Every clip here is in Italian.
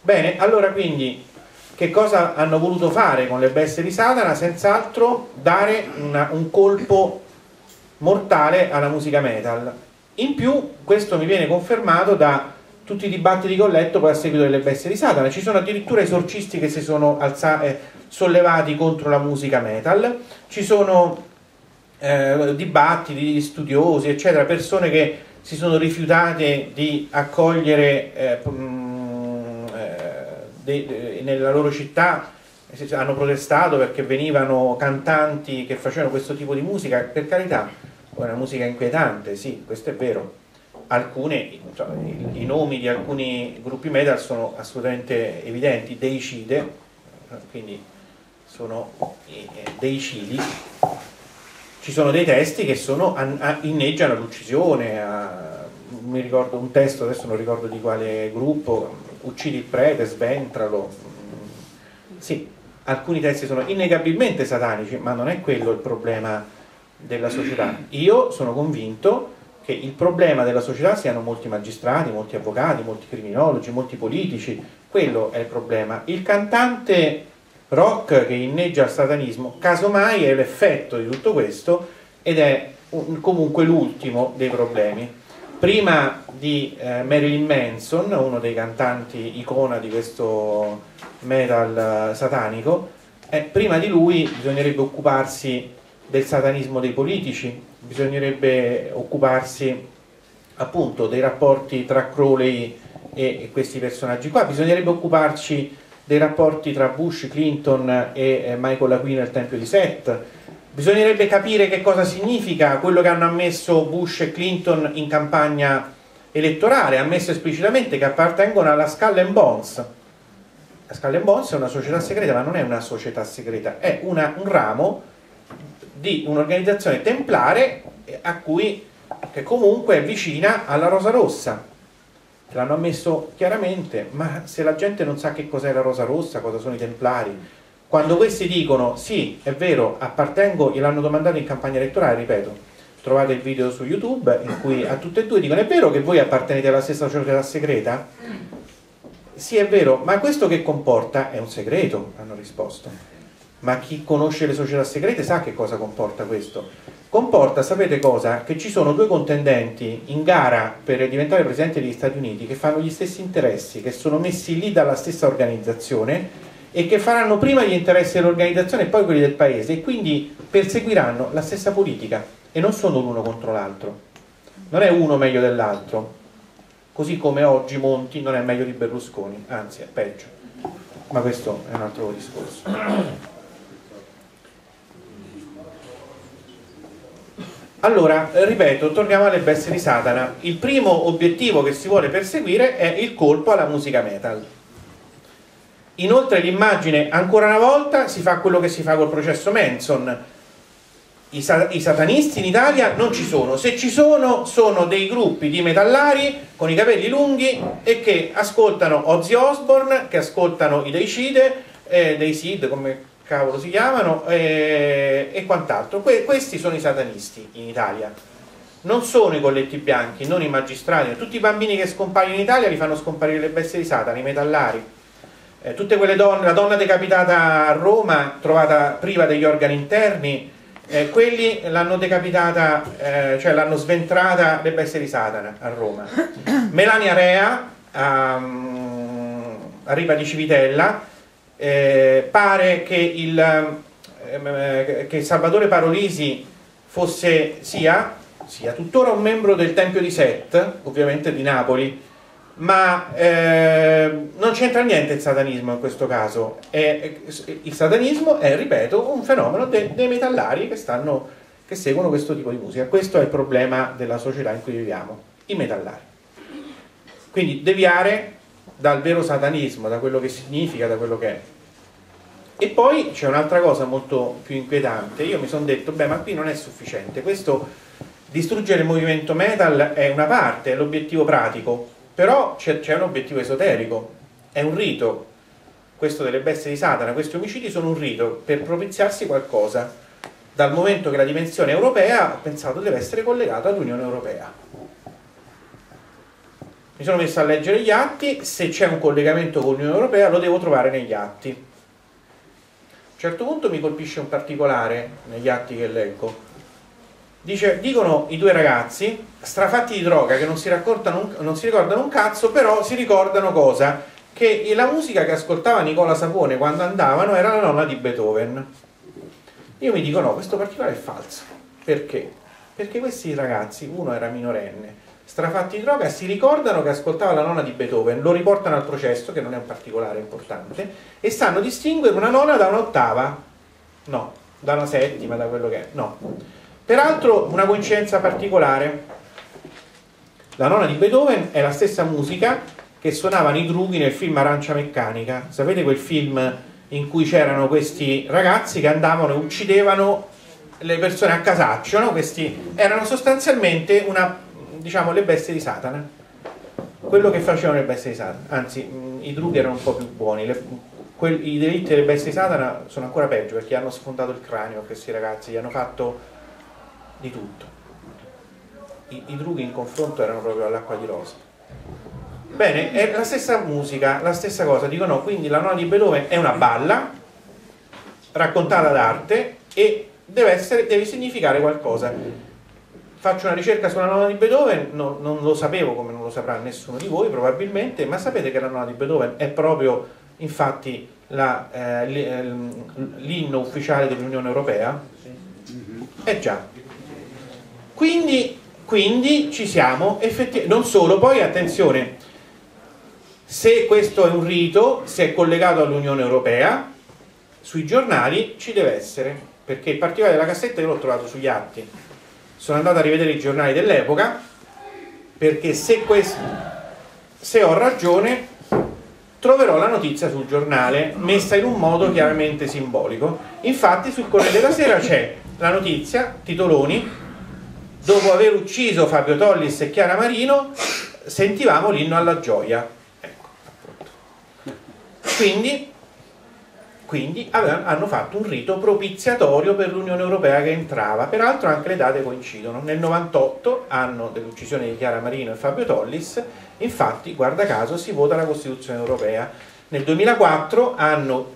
Bene, allora quindi che cosa hanno voluto fare con le bestie di Satana? Senz'altro dare una, un colpo mortale alla musica metal. In più questo mi viene confermato da tutti i dibattiti che ho letto poi a seguito delle bestie di Satana. Ci sono addirittura esorcisti che si sono eh, sollevati contro la musica metal, ci sono eh, dibattiti di studiosi, eccetera, persone che si sono rifiutate di accogliere eh de, nella loro città hanno protestato perché venivano cantanti che facevano questo tipo di musica, per carità, una musica inquietante, sì, questo è vero, alcune, cioè, i, i, nomi di alcuni gruppi metal sono assolutamente evidenti, Deicide, quindi sono eh, deicidi, ci sono dei testi che sono, inneggiano all'uccisione, mi ricordo un testo, adesso non ricordo di quale gruppo, uccidi il prete, sventralo, sì, alcuni testi sono innegabilmente satanici, ma non è quello il problema della società. Io sono convinto che il problema della società siano molti magistrati, molti avvocati, molti criminologi, molti politici, quello è il problema. Il cantante rock che inneggia al satanismo, casomai è l'effetto di tutto questo ed è un, comunque l'ultimo dei problemi. Prima di eh, Marilyn Manson, uno dei cantanti icona di questo metal eh, satanico, eh, prima di lui bisognerebbe occuparsi del satanismo dei politici, bisognerebbe occuparsi appunto dei rapporti tra Crowley e questi personaggi qua, bisognerebbe occuparci dei rapporti tra Bush, Clinton e eh, Michael Aquino al Tempio di Seth, bisognerebbe capire che cosa significa quello che hanno ammesso Bush e Clinton in campagna elettorale, ammesso esplicitamente che appartengono alla Skull and Bones. La Skull and Bones è una società segreta, ma non è una società segreta, è una, un ramo di un'organizzazione templare a cui, che comunque è vicina alla Rosa Rossa. L'hanno ammesso chiaramente, ma se la gente non sa che cos'è la Rosa Rossa, cosa sono i templari, quando questi dicono sì, è vero, appartengo, gliel'hanno domandato in campagna elettorale, ripeto, trovate il video su YouTube in cui a tutte e due dicono è vero che voi appartenete alla stessa società segreta? Sì, è vero, ma questo che comporta è un segreto, hanno risposto ma chi conosce le società segrete sa che cosa comporta questo. Comporta, sapete cosa? Che ci sono due contendenti in gara per diventare presidente degli Stati Uniti che fanno gli stessi interessi, che sono messi lì dalla stessa organizzazione e che faranno prima gli interessi dell'organizzazione e poi quelli del paese e quindi perseguiranno la stessa politica e non sono l'uno contro l'altro. Non è uno meglio dell'altro, così come oggi Monti non è meglio di Berlusconi, anzi è peggio. Ma questo è un altro discorso. Allora, ripeto, torniamo alle bestie di Satana. Il primo obiettivo che si vuole perseguire è il colpo alla musica metal. Inoltre l'immagine, ancora una volta, si fa quello che si fa col processo Manson. I, sa I, satanisti in Italia non ci sono. Se ci sono, sono dei gruppi di metallari con i capelli lunghi e che ascoltano Ozzy Osbourne, che ascoltano i Deicide, eh, dei Sid, come cavolo si chiamano, eh, e quant'altro. Que questi sono i satanisti in Italia. Non sono i colletti bianchi, non i magistrati, tutti i bambini che scompaiono in Italia li fanno scomparire le bestie di Satana, i metallari. Eh, tutte quelle donne, la donna decapitata a Roma, trovata priva degli organi interni, eh, quelli l'hanno decapitata, eh, cioè l'hanno sventrata le bestie di Satana a Roma. Melania Rea, um, a Riva di Civitella, eh, pare che, il, eh, che, Salvatore Parolisi fosse sia, sia tuttora un membro del Tempio di Set, ovviamente di Napoli, ma eh, non c'entra niente il satanismo in questo caso. È, il satanismo è, ripeto, un fenomeno de, dei metallari che, stanno, che seguono questo tipo di musica. Questo è il problema della società in cui viviamo, i metallari. Quindi deviare dal vero satanismo, da quello che significa, da quello che è. E poi c'è un'altra cosa molto più inquietante, io mi sono detto, beh ma qui non è sufficiente, questo distruggere il movimento metal è una parte, è l'obiettivo pratico, però c'è un obiettivo esoterico, è un rito, questo delle bestie di Satana, questi omicidi sono un rito per propiziarsi qualcosa, dal momento che la dimensione europea, ho pensato, deve essere collegata all'Unione Europea mi sono messo a leggere gli atti, se c'è un collegamento con l'Unione Europea lo devo trovare negli atti. A un certo punto mi colpisce un particolare negli atti che leggo. Dice, dicono i due ragazzi, strafatti di droga, che non si, non si ricordano un cazzo, però si ricordano cosa? Che la musica che ascoltava Nicola Sapone quando andavano era la nonna di Beethoven. Io mi dico no, questo particolare è falso. Perché? Perché questi ragazzi, uno era minorenne, strafatti di droga, si ricordano che ascoltava la nonna di Beethoven, lo riportano al processo, che non è un particolare importante, e sanno distinguere una nonna da un'ottava. No, da una settima, da quello che è. No. Peraltro, una coincidenza particolare. La nonna di Beethoven è la stessa musica che suonavano i drughi nel film Arancia Meccanica. Sapete quel film in cui c'erano questi ragazzi che andavano e uccidevano le persone a casaccio, no? Questi erano sostanzialmente una diciamo, le bestie di Satana. Quello che facevano le bestie di Satana, anzi, i drughi erano un po' più buoni. Le, quel, I delitti delle bestie di Satana sono ancora peggio perché hanno sfondato il cranio a questi ragazzi, gli hanno fatto di tutto. I, i drughi in confronto erano proprio all'acqua di rosa. Bene, è la stessa musica, la stessa cosa, dicono quindi la nonna di Beethoven è una balla raccontata d'arte e deve, essere, deve significare qualcosa faccio una ricerca sulla nonna di Beethoven, no, non lo sapevo come non lo saprà nessuno di voi probabilmente, ma sapete che la nonna di Beethoven è proprio infatti eh, l'inno ufficiale dell'Unione Europea? Eh già. Quindi, quindi ci siamo effettivamente, non solo, poi attenzione, se questo è un rito, se è collegato all'Unione Europea, sui giornali ci deve essere, perché il particolare della cassetta io l'ho trovato sugli atti. Sono andato a rivedere i giornali dell'epoca perché se, questo, se ho ragione troverò la notizia sul giornale messa in un modo chiaramente simbolico. Infatti sul Corriere della Sera c'è la notizia, titoloni dopo aver ucciso Fabio Tollis e Chiara Marino sentivamo l'inno alla gioia. Ecco, quindi quindi avevano, hanno fatto un rito propiziatorio per l'Unione Europea che entrava, peraltro anche le date coincidono. Nel 98, anno dell'uccisione di Chiara Marino e Fabio Tollis, infatti, guarda caso, si vota la Costituzione Europea. Nel 2004, anno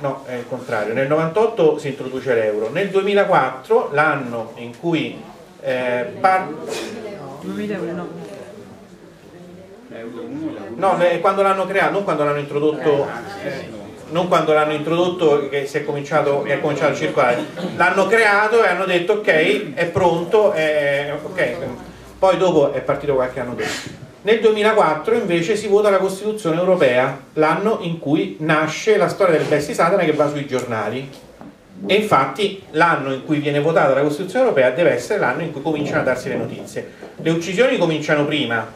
no, è il contrario, nel 98 si introduce l'euro, nel 2004, l'anno in cui eh, par... 2000 euro no. No, quando l'hanno creato, non quando l'hanno introdotto. Eh, non quando l'hanno introdotto che, è cominciato, che è cominciato a circolare, l'hanno creato e hanno detto ok, è pronto, è, okay. poi dopo è partito qualche anno dopo. Nel 2004 invece si vota la Costituzione europea, l'anno in cui nasce la storia del Bessi Satana che va sui giornali. E infatti l'anno in cui viene votata la Costituzione europea deve essere l'anno in cui cominciano a darsi le notizie. Le uccisioni cominciano prima,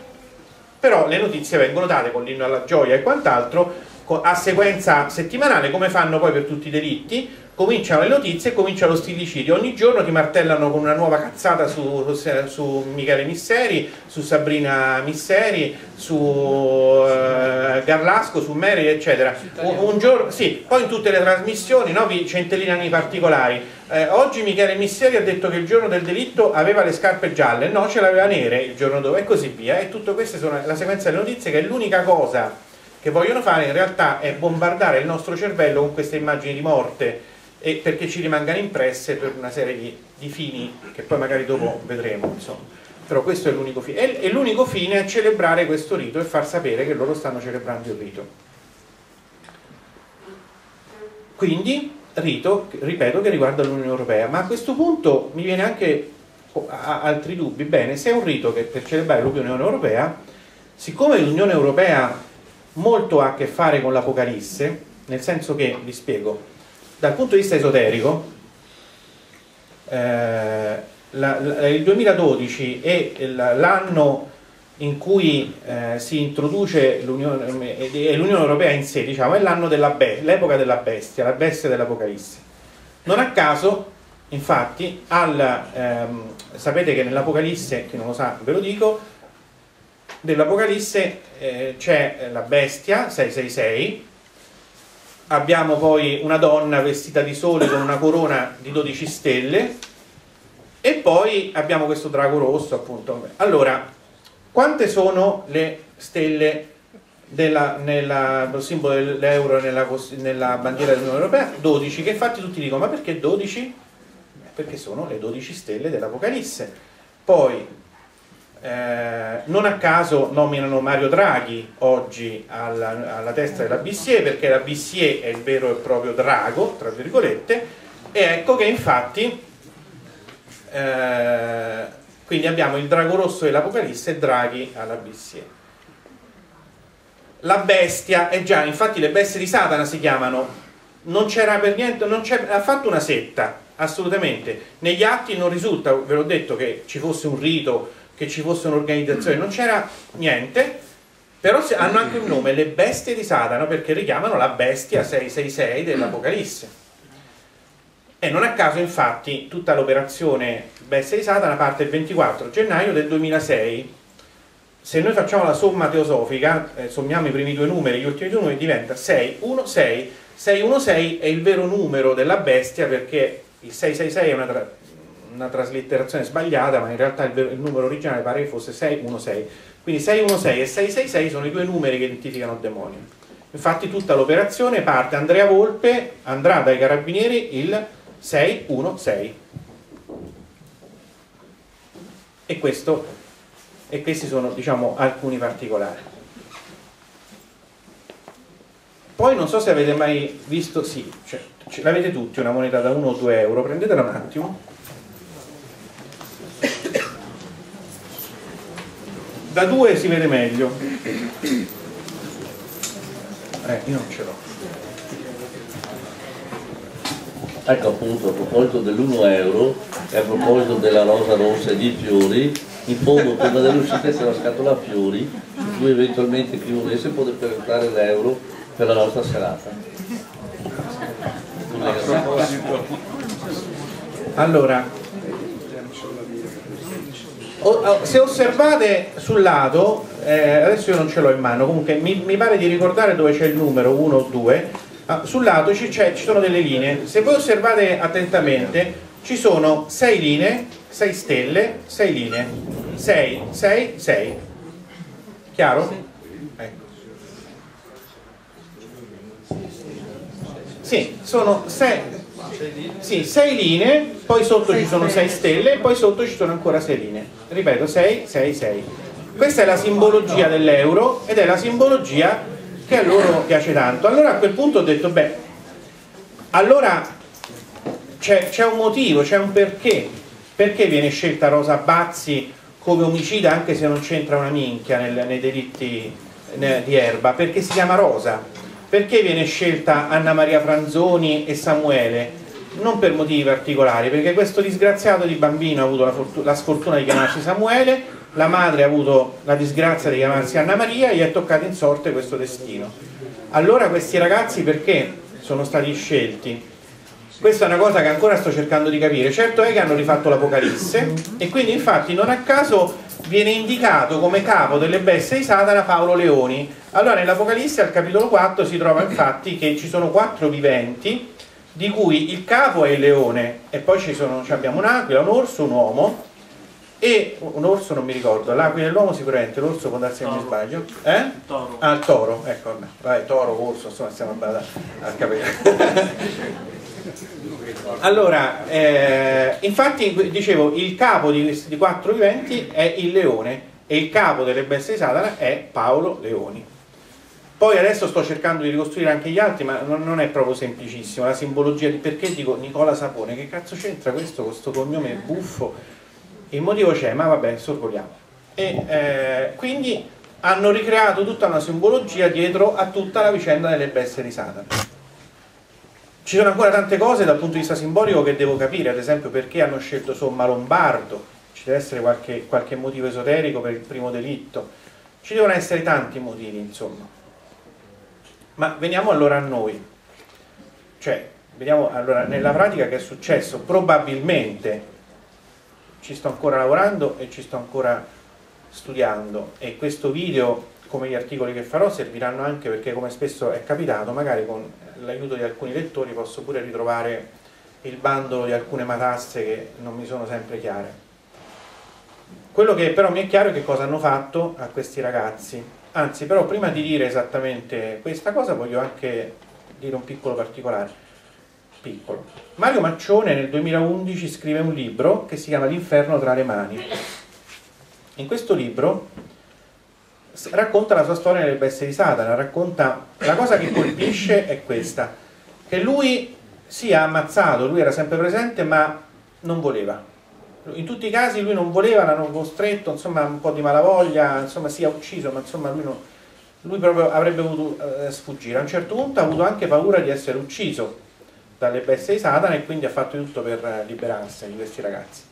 però le notizie vengono date con l'inno alla gioia e quant'altro a sequenza settimanale, come fanno poi per tutti i delitti, cominciano le notizie e comincia lo stillicidio. Ogni giorno ti martellano con una nuova cazzata su, su Michele Misseri, su Sabrina Misseri, su uh, Garlasco, su Mary, eccetera. Un, un, giorno, sì, poi in tutte le trasmissioni no, vi centellinano i particolari. Eh, oggi Michele Misseri ha detto che il giorno del delitto aveva le scarpe gialle, no, ce l'aveva nere il giorno dopo e così via. E tutto questo sono la sequenza delle notizie che è l'unica cosa che vogliono fare in realtà è bombardare il nostro cervello con queste immagini di morte e perché ci rimangano impresse per una serie di, di fini che poi magari dopo vedremo insomma. però questo è l'unico fine e, l'unico fine è celebrare questo rito e far sapere che loro stanno celebrando il rito. Quindi rito, ripeto, che riguarda l'Unione Europea. Ma a questo punto mi viene anche altri dubbi. Bene, se è un rito che per celebrare l'Unione Europea siccome l'Unione Europea molto ha a che fare con l'Apocalisse, nel senso che, vi spiego, dal punto di vista esoterico, eh, la, la, il 2012 è l'anno in cui eh, si introduce l'Unione, e l'Unione Europea in sé, diciamo, è l'anno dell'epoca della bestia, la bestia dell'Apocalisse. Non a caso, infatti, al, ehm, sapete che nell'Apocalisse, chi non lo sa ve lo dico, dell'Apocalisse eh, c'è la bestia 666 abbiamo poi una donna vestita di sole con una corona di 12 stelle e poi abbiamo questo drago rosso appunto allora quante sono le stelle della, nella, simbolo dell'euro nella, nella bandiera dell'Unione Europea, 12, che infatti tutti dicono ma perché 12? Perché sono le 12 stelle dell'Apocalisse. Poi eh, non a caso nominano Mario Draghi oggi alla, alla testa della BCE perché la BCE è il vero e proprio drago, tra virgolette, e ecco che infatti eh, quindi abbiamo il drago rosso dell'Apocalisse e Draghi alla BCE. La bestia è già, infatti le bestie di Satana si chiamano, non c'era per niente, non ha fatto una setta, assolutamente. Negli atti non risulta, ve l'ho detto, che ci fosse un rito che ci fosse un'organizzazione, non c'era niente, però hanno anche un nome, le bestie di Satana, perché richiamano la bestia 666 dell'Apocalisse. E non a caso, infatti, tutta l'operazione bestia di Satana parte il 24 gennaio del 2006. Se noi facciamo la somma teosofica, eh, sommiamo i primi due numeri, gli ultimi due numeri, diventa 616. 616 è il vero numero della bestia perché il 666 è una, una traslitterazione sbagliata, ma in realtà il, il, numero originale pare che fosse 616. Quindi 616 e 666 sono i due numeri che identificano il demonio. Infatti tutta l'operazione parte, Andrea Volpe andrà dai carabinieri il 616. E, questo, e questi sono diciamo alcuni particolari. Poi non so se avete mai visto, sì, cioè, l'avete tutti una moneta da 1 o 2 euro, prendetela un attimo da due si vede meglio. Eh, io non ce l'ho. Ecco appunto a proposito dell'1 euro e a proposito della rosa rossa e di fiori in fondo prima dell'uscita c'è la scatola a fiori su cui eventualmente chi volesse potrebbe prenotare l'euro per la nostra serata. Allora se osservate sul lato, eh, adesso io non ce l'ho in mano, comunque mi, mi, pare di ricordare dove c'è il numero 1 o 2, ah, sul lato ci, ci, sono delle linee, se voi osservate attentamente ci sono 6 linee, 6 stelle, 6 linee, 6, 6, 6, chiaro? Ecco. Sì, sono 6 sì, 6 linee, poi sotto ci sono 6 stelle e poi sotto ci sono ancora 6 linee. Ripeto, 6, 6, 6. Questa è la simbologia dell'euro ed è la simbologia che a loro piace tanto. Allora a quel punto ho detto, beh, allora c'è un motivo, c'è un perché. Perché viene scelta Rosa Bazzi come omicida anche se non c'entra una minchia nel, nei delitti di Erba? Perché si chiama Rosa. Perché viene scelta Anna Maria Franzoni e Samuele? Non per motivi particolari, perché questo disgraziato di bambino ha avuto la, la, sfortuna di chiamarsi Samuele, la madre ha avuto la disgrazia di chiamarsi Anna Maria e gli è toccato in sorte questo destino. Allora questi ragazzi perché sono stati scelti? Questa è una cosa che ancora sto cercando di capire. Certo è che hanno rifatto l'Apocalisse e quindi infatti non a caso viene indicato come capo delle bestie di Satana Paolo Leoni. Allora nell'Apocalisse al capitolo 4 si trova infatti che ci sono quattro viventi di cui il capo è il leone e poi ci sono, abbiamo un'aquila, un orso, un uomo e un orso non mi ricordo, l'aquila e l'uomo sicuramente, l'orso può darsi che mi sbaglio. Eh? Il toro. Ah, il toro, ecco, vai, toro, orso, insomma stiamo a, a capire. allora, eh, infatti dicevo, il capo di questi quattro viventi è il leone e il capo delle bestie di Satana è Paolo Leoni. Poi adesso sto cercando di ricostruire anche gli altri, ma non, è proprio semplicissimo. La simbologia di perché dico Nicola Sapone, che cazzo c'entra questo con questo cognome buffo? Il motivo c'è, ma vabbè, sorvoliamo. E eh, quindi hanno ricreato tutta una simbologia dietro a tutta la vicenda delle bestie di Satana. Ci sono ancora tante cose dal punto di vista simbolico che devo capire, ad esempio perché hanno scelto Somma Lombardo, ci deve essere qualche, qualche motivo esoterico per il primo delitto, ci devono essere tanti motivi, insomma. Ma veniamo allora a noi, cioè, vediamo allora nella pratica che è successo, probabilmente ci sto ancora lavorando e ci sto ancora studiando. E questo video come gli articoli che farò serviranno anche perché come spesso è capitato magari con l'aiuto di alcuni lettori posso pure ritrovare il bandolo di alcune matasse che non mi sono sempre chiare. Quello che però mi è chiaro è che cosa hanno fatto a questi ragazzi anzi però prima di dire esattamente questa cosa voglio anche dire un piccolo particolare. Piccolo. Mario Maccione nel 2011 scrive un libro che si chiama L'inferno tra le mani. In questo libro racconta la sua storia nelle bestie di Satana, racconta la cosa che colpisce è questa, che lui sia ammazzato, lui era sempre presente ma non voleva. In tutti i casi lui non voleva, l'hanno costretto, insomma un po' di malavoglia, insomma sia ucciso, ma insomma lui, non, lui proprio avrebbe voluto eh, sfuggire. A un certo punto ha avuto anche paura di essere ucciso dalle bestie di Satana e quindi ha fatto tutto per eh, liberarsi di questi ragazzi.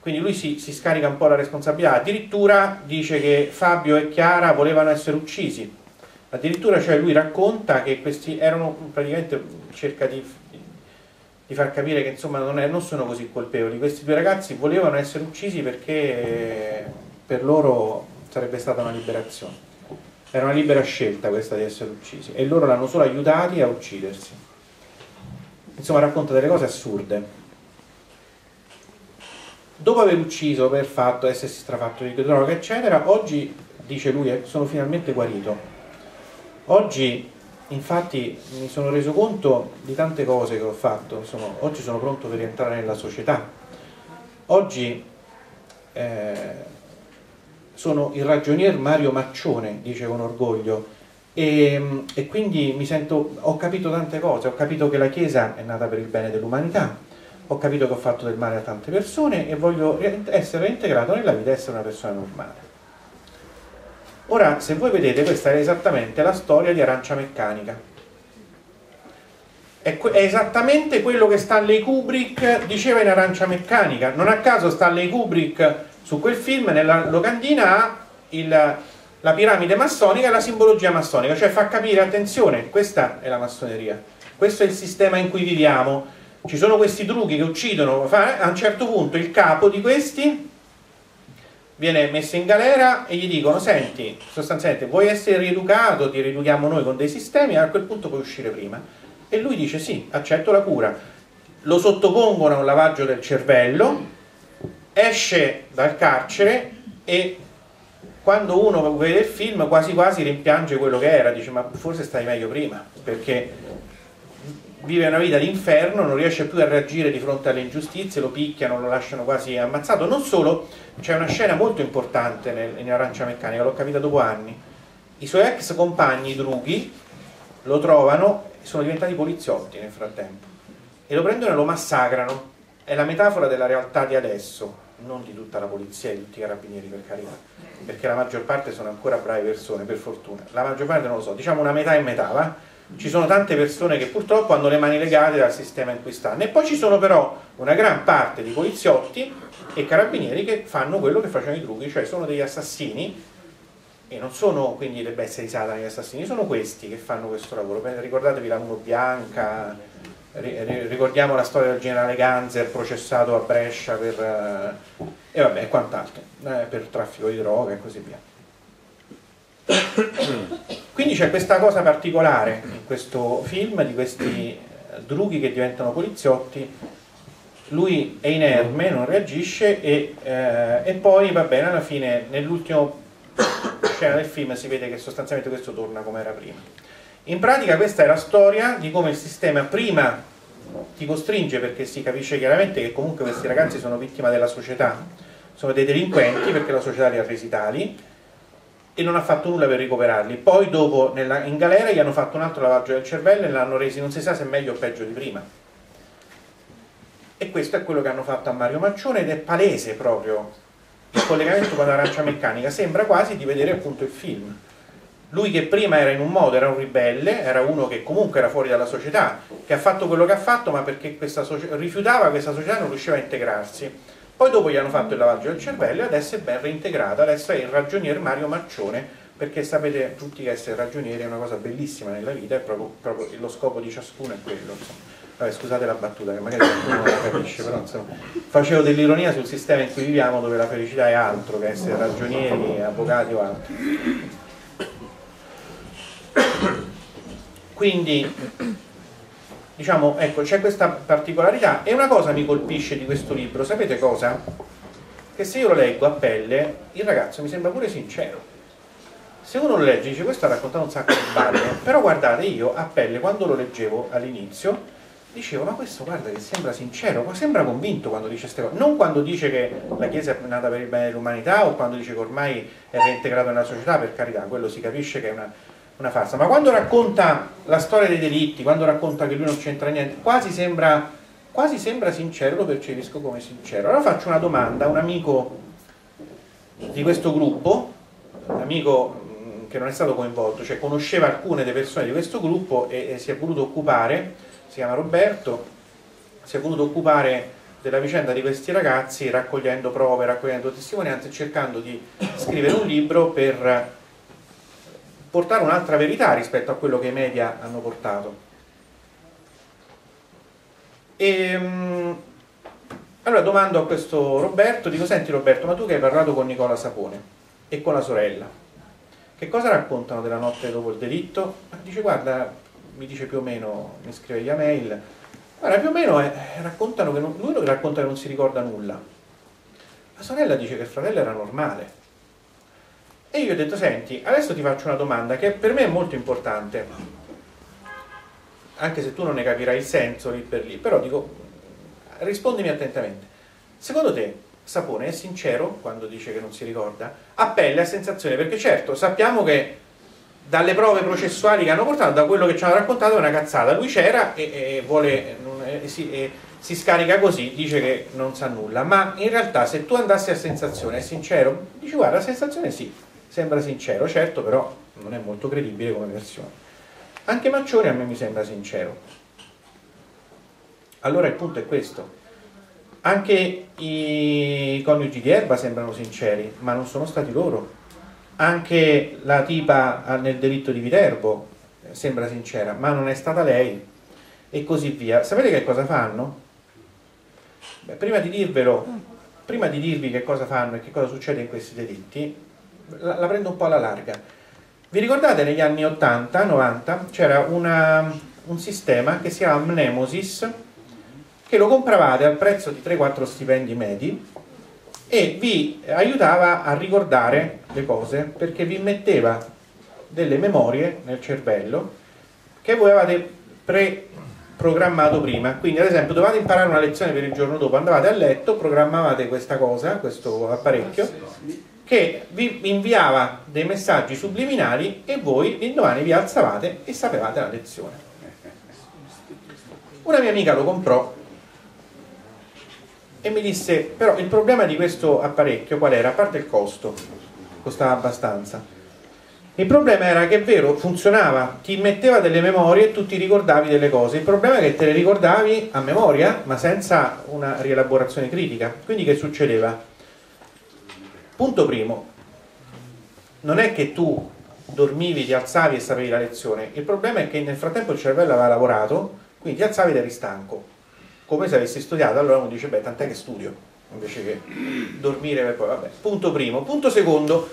Quindi lui si, si, scarica un po' la responsabilità, addirittura dice che Fabio e Chiara volevano essere uccisi, addirittura cioè lui racconta che questi erano praticamente, cerca di, di far capire che insomma non, è, non, sono così colpevoli, questi due ragazzi volevano essere uccisi perché per loro sarebbe stata una liberazione, era una libera scelta questa di essere uccisi e loro l'hanno solo aiutati a uccidersi. Insomma racconta delle cose assurde. Dopo aver ucciso per fatto essersi strafatto di droga eccetera oggi dice lui eh, sono finalmente guarito. Oggi infatti mi sono reso conto di tante cose che ho fatto. Sono, oggi sono pronto per rientrare nella società. Oggi eh, sono il ragionier Mario Maccione dice con orgoglio e, e quindi sento ho capito tante cose. Ho capito che la chiesa è nata per il bene dell'umanità. Ho capito che ho fatto del male a tante persone e voglio essere reintegrato nella vita essere una persona normale. Ora, se voi vedete, questa è esattamente la storia di Arancia Meccanica. È, è esattamente quello che Stanley Kubrick diceva in Arancia Meccanica. Non a caso Stanley Kubrick su quel film, nella locandina, ha il, la piramide massonica e la simbologia massonica, cioè fa capire, attenzione, questa è la massoneria, questo è il sistema in cui viviamo, ci sono questi trucchi che uccidono, a un certo punto il capo di questi viene messo in galera e gli dicono senti, sostanzialmente vuoi essere rieducato, ti rieduchiamo noi con dei sistemi, a quel punto puoi uscire prima. E lui dice sì, accetto la cura. Lo sottopongono a un lavaggio del cervello, esce dal carcere e quando uno vede il film quasi quasi rimpiange quello che era, dice ma forse stai meglio prima, perché vive una vita d'inferno, non riesce più a reagire di fronte alle ingiustizie, lo picchiano, lo lasciano quasi ammazzato. Non solo, c'è una scena molto importante nel, in Arancia Meccanica, l'ho capita dopo anni. I suoi ex compagni, i drughi, lo trovano sono diventati poliziotti nel frattempo. E lo prendono e lo massacrano. È la metafora della realtà di adesso, non di tutta la polizia e di tutti i carabinieri per carità, perché la maggior parte sono ancora brave persone, per fortuna. La maggior parte non lo so, diciamo una metà e metà, va? Ci sono tante persone che purtroppo hanno le mani legate dal sistema in cui stanno e poi ci sono però una gran parte di poliziotti e carabinieri che fanno quello che facevano i drughi, cioè sono degli assassini e non sono quindi le bestie di Satana gli assassini, sono questi che fanno questo lavoro. Ricordatevi la 1 Bianca, ricordiamo la storia del generale Ganzer processato a Brescia per, eh, e vabbè, quant'altro, eh, per traffico di droga e così via. Quindi c'è questa cosa particolare in questo film di questi eh, drughi che diventano poliziotti, lui è inerme, non reagisce e, eh, e poi va bene, alla fine nell'ultima scena del film si vede che sostanzialmente questo torna come era prima. In pratica questa è la storia di come il sistema prima ti costringe perché si capisce chiaramente che comunque questi ragazzi sono vittima della società, sono dei delinquenti perché la società li ha resi tali, e non ha fatto nulla per ricoverarli. Poi dopo nella, in galera gli hanno fatto un altro lavaggio del cervello e l'hanno resi non si sa se meglio o peggio di prima. E questo è quello che hanno fatto a Mario Maccione ed è palese proprio il collegamento con l'arancia meccanica. Sembra quasi di vedere appunto il film. Lui che prima era in un modo, era un ribelle, era uno che comunque era fuori dalla società, che ha fatto quello che ha fatto ma perché questa rifiutava questa società non riusciva a integrarsi poi dopo gli hanno fatto il lavaggio del cervello e adesso è ben reintegrata, adesso è il ragionier Mario Marcione, perché sapete tutti che essere ragionieri è una cosa bellissima nella vita, è proprio, proprio lo scopo di ciascuno è quello. Vabbè, scusate la battuta che magari qualcuno non la capisce, però insomma, facevo dell'ironia sul sistema in cui viviamo dove la felicità è altro che essere ragionieri, avvocati o altro. Quindi diciamo, ecco, c'è questa particolarità e una cosa mi colpisce di questo libro, sapete cosa? Che se io lo leggo a pelle, il ragazzo mi sembra pure sincero. se uno lo legge dice questo ha raccontato un sacco di balle, però guardate io a pelle quando lo leggevo all'inizio dicevo ma questo guarda che sembra sincero, ma sembra convinto quando dice queste cose, non quando dice che la Chiesa è nata per il bene dell'umanità o quando dice che ormai è reintegrato nella società, per carità, quello si capisce che è una, una farsa, ma quando racconta la storia dei delitti, quando racconta che lui non c'entra niente, quasi sembra, quasi sembra sincero, lo percepisco come sincero. Allora faccio una domanda a un amico di questo gruppo, un amico mm, che non è stato coinvolto, cioè conosceva alcune delle persone di questo gruppo e, e si è voluto occupare si chiama Roberto, si è voluto occupare della vicenda di questi ragazzi raccogliendo prove, raccogliendo testimonianze cercando di scrivere un libro per portare un'altra verità rispetto a quello che i media hanno portato. E, ehm, allora domando a questo Roberto, dico senti Roberto, ma tu che hai parlato con Nicola Sapone e con la sorella, che cosa raccontano della notte dopo il delitto? Dice guarda, mi dice più o meno, mi scrive via mail, guarda più o meno eh, raccontano che non, lui racconta che non si ricorda nulla, la sorella dice che il fratello era normale. E io ho detto, senti, adesso ti faccio una domanda che per me è molto importante, anche se tu non ne capirai il senso lì per lì, però dico, rispondimi attentamente. Secondo te Sapone è sincero quando dice che non si ricorda? A pelle, a sensazione, perché certo sappiamo che dalle prove processuali che hanno portato, da quello che ci hanno raccontato è una cazzata. Lui c'era e, e, vuole, e, si, e, si, scarica così, dice che non sa nulla, ma in realtà se tu andassi a sensazione, è sincero? Dici guarda, la sensazione sì, sembra sincero, certo, però non è molto credibile come versione. Anche Maccione a me mi sembra sincero. Allora il punto è questo. Anche i coniugi di Erba sembrano sinceri, ma non sono stati loro anche la tipa nel delitto di Viterbo eh, sembra sincera, ma non è stata lei e così via. Sapete che cosa fanno? Beh, prima di dirvelo, prima di dirvi che cosa fanno e che cosa succede in questi delitti, la, la prendo un po' alla larga. Vi ricordate negli anni 80-90 c'era un sistema che si chiama Mnemosis che lo compravate al prezzo di 3-4 stipendi medi e vi aiutava a ricordare le cose perché vi metteva delle memorie nel cervello che voi avevate pre-programmato prima. Quindi, ad esempio, dovevate imparare una lezione per il giorno dopo, andavate a letto, programmavate questa cosa, questo apparecchio, che vi inviava dei messaggi subliminali e voi l'indomani vi alzavate e sapevate la lezione. Una mia amica lo comprò e mi disse, però il problema di questo apparecchio qual era? A parte il costo, costava abbastanza. Il problema era che è vero, funzionava, ti metteva delle memorie e tu ti ricordavi delle cose. Il problema è che te le ricordavi a memoria, ma senza una rielaborazione critica. Quindi che succedeva? Punto primo, non è che tu dormivi, ti alzavi e sapevi la lezione, il problema è che nel frattempo il cervello aveva lavorato, quindi ti alzavi ed eri stanco come se avessi studiato, allora uno dice, beh, tant'è che studio, invece che dormire per poi, vabbè. Punto primo. Punto secondo,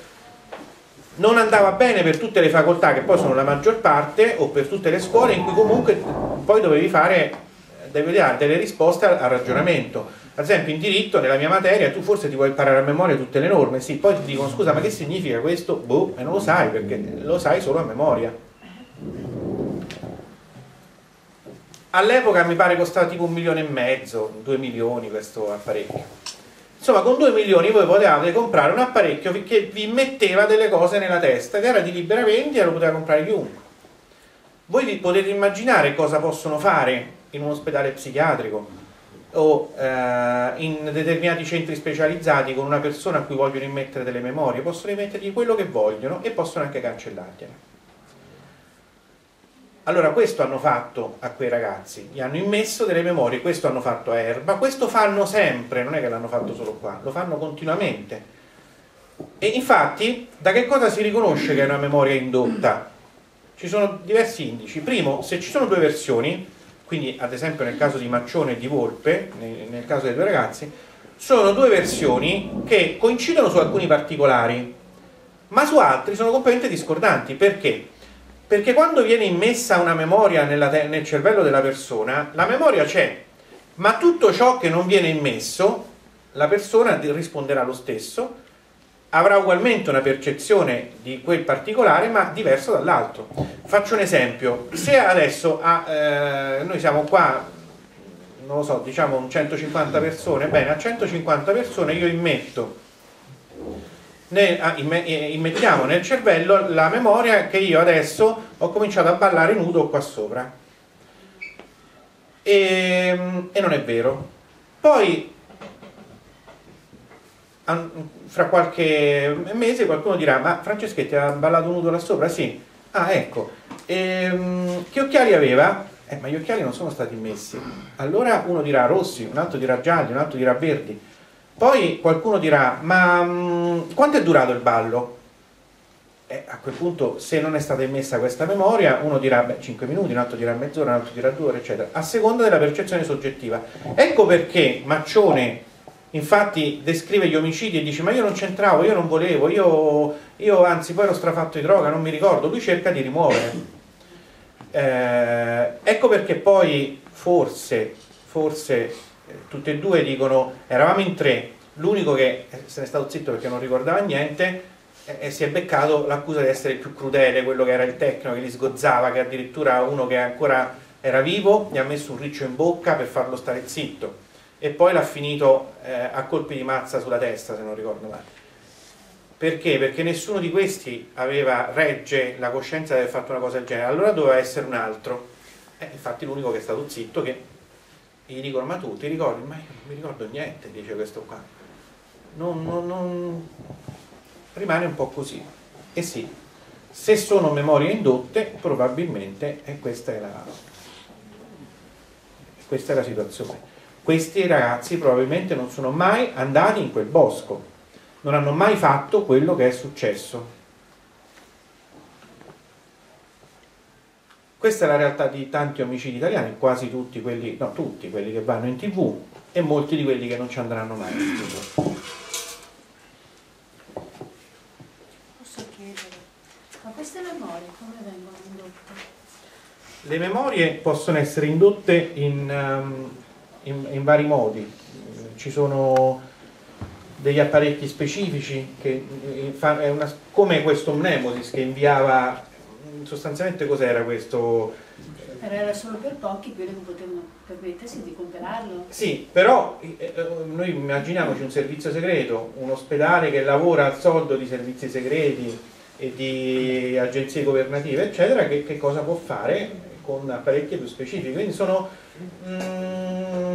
non andava bene per tutte le facoltà, che poi sono la maggior parte, o per tutte le scuole, in cui comunque poi dovevi fare, devi dare delle risposte al, al ragionamento. Ad esempio in diritto, nella mia materia, tu forse ti vuoi imparare a memoria tutte le norme, sì, poi ti dicono, scusa, ma che significa questo? Boh, e non lo sai, perché lo sai solo a memoria. All'epoca mi pare costava tipo un milione e mezzo, due milioni questo apparecchio. Insomma, con due milioni voi potevate comprare un apparecchio che vi metteva delle cose nella testa, che era di libera vendita e lo poteva comprare chiunque. Voi vi potete immaginare cosa possono fare in un ospedale psichiatrico o eh, in determinati centri specializzati con una persona a cui vogliono immettere delle memorie, possono immettergli quello che vogliono e possono anche cancellargliele. Allora questo hanno fatto a quei ragazzi, gli hanno immesso delle memorie, questo hanno fatto a Erba, questo fanno sempre, non è che l'hanno fatto solo qua, lo fanno continuamente. E infatti da che cosa si riconosce che è una memoria indotta? Ci sono diversi indici. Primo, se ci sono due versioni, quindi ad esempio nel caso di Maccione e di Volpe, nel caso dei due ragazzi, sono due versioni che coincidono su alcuni particolari, ma su altri sono completamente discordanti. Perché? Perché quando viene immessa una memoria nel cervello della persona, la memoria c'è, ma tutto ciò che non viene immesso, la persona risponderà lo stesso avrà ugualmente una percezione di quel particolare ma diverso dall'altro. Faccio un esempio, se adesso a, eh, noi siamo qua, non lo so, diciamo 150 persone, bene, a 150 persone io immetto, ne, ah, immettiamo nel cervello la memoria che io adesso ho cominciato a ballare nudo qua sopra. E, e non è vero. Poi fra qualche mese qualcuno dirà ma Franceschetti ha ballato nudo là sopra? Sì. Ah ecco. Ehm, che occhiali aveva? Eh, ma gli occhiali non sono stati messi. Allora uno dirà rossi, un altro dirà gialli, un altro dirà verdi. Poi qualcuno dirà ma mh, quanto è durato il ballo? Eh, a quel punto se non è stata immessa questa memoria uno dirà beh, 5 minuti, un altro dirà mezz'ora, un altro dirà 2 ore eccetera, a seconda della percezione soggettiva. Ecco perché Maccione infatti descrive gli omicidi e dice ma io non c'entravo, io non volevo, io, io, anzi poi ero strafatto di droga, non mi ricordo, lui cerca di rimuovere. Eh, ecco perché poi forse, forse eh, tutte e due dicono eravamo in tre, l'unico che se ne è stato zitto perché non ricordava niente e si è beccato l'accusa di essere il più crudele, quello che era il tecnico che li sgozzava, che addirittura uno che ancora era vivo gli ha messo un riccio in bocca per farlo stare zitto e poi l'ha finito eh, a colpi di mazza sulla testa, se non ricordo male. Perché? Perché nessuno di questi aveva regge la coscienza di aver fatto una cosa del genere, allora doveva essere un altro. Eh, infatti l'unico che è stato zitto che gli dicono ma tu ti ricordi? Ma io non mi ricordo niente, dice questo qua. Non, non, non... Rimane un po' così. E sì, se sono memorie indotte, probabilmente eh, questa, è la, questa è la situazione questi ragazzi probabilmente non sono mai andati in quel bosco, non hanno mai fatto quello che è successo. Questa è la realtà di tanti omicidi italiani, quasi tutti quelli, no, tutti quelli che vanno in tv e molti di quelli che non ci andranno mai in tv. Posso chiedere, ma queste memorie come vengono indotte? Le memorie possono essere indotte in... Um, in, in vari modi. Ci sono degli apparecchi specifici che è una, come questo Mnemosis che inviava sostanzialmente cos'era questo? Era solo per pochi quelli che potevano permettersi di comprarlo. Sì però eh, eh, noi immaginiamoci un servizio segreto un ospedale che lavora al soldo di servizi segreti e di agenzie governative eccetera che, che cosa può fare con apparecchi più specifici? Quindi sono Mm,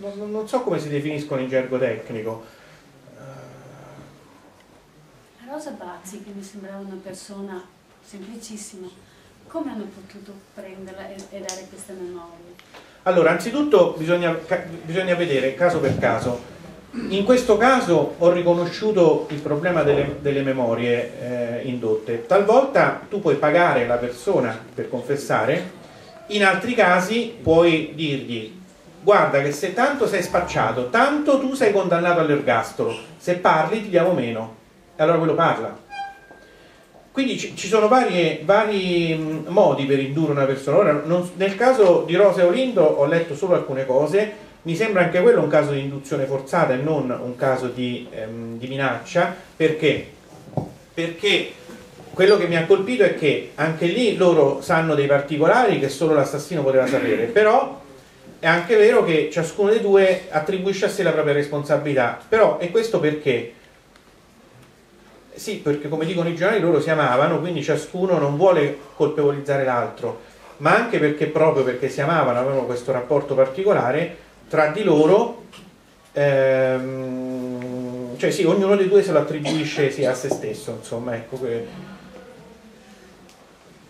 non, non, so come si definiscono in gergo tecnico. La Rosa Bazzi, che mi sembrava una persona semplicissima, come hanno potuto prenderla e, e dare queste memorie? Allora, anzitutto bisogna, bisogna vedere caso per caso. In questo caso ho riconosciuto il problema delle, delle memorie eh, indotte. Talvolta tu puoi pagare la persona per confessare in altri casi puoi dirgli guarda che se tanto sei spacciato, tanto tu sei condannato all'ergastolo, se parli ti diamo meno. E allora quello parla. Quindi ci sono varie, vari modi per indurre una persona. Ora, non, nel caso di Rosa e Olindo ho letto solo alcune cose, mi sembra anche quello un caso di induzione forzata e non un caso di, ehm, di minaccia. Perché? Perché quello che mi ha colpito è che anche lì loro sanno dei particolari che solo l'assassino poteva sapere, però è anche vero che ciascuno dei due attribuisce a sé la propria responsabilità. Però, e questo perché? Sì, perché come dicono i giornali loro si amavano, quindi ciascuno non vuole colpevolizzare l'altro, ma anche perché proprio perché si amavano, avevano questo rapporto particolare, tra di loro, ehm, cioè sì, ognuno dei due se lo attribuisce sì, a se stesso, insomma, ecco. Que-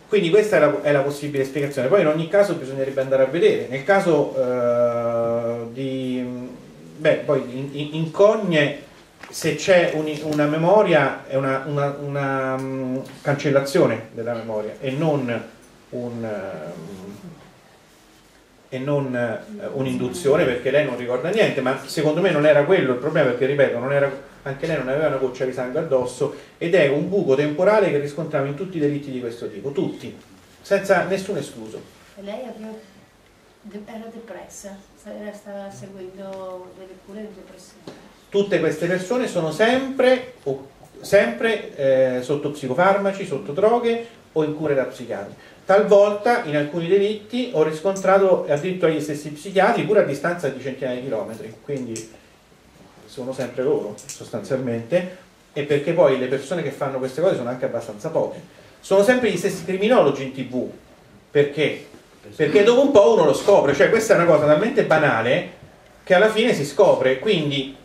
quindi questa è la, è la, possibile spiegazione. Poi in ogni caso bisognerebbe andare a vedere. Nel caso eh, di... Beh, poi in, in Cogne se c'è un, una memoria è una, una, una um, cancellazione della memoria e non un... Um, e non uh, un'induzione perché lei non ricorda niente, ma secondo me non era quello il problema perché ripeto, non era anche lei non aveva una goccia di sangue addosso ed è un buco temporale che riscontriamo in tutti i delitti di questo tipo, tutti, senza nessun escluso. E lei era depressa, stava seguendo delle cure di depressione. tutte queste persone sono sempre, sempre eh, sotto psicofarmaci, sotto droghe o in cure da psichiatri. Talvolta in alcuni delitti ho riscontrato addirittura gli stessi psichiatri pure a distanza di centinaia di chilometri, quindi sono sempre loro sostanzialmente, e perché poi le persone che fanno queste cose sono anche abbastanza poche. Sono sempre gli stessi criminologi in tv, perché? Perché dopo un po' uno lo scopre, cioè questa è una cosa talmente banale che alla fine si scopre, quindi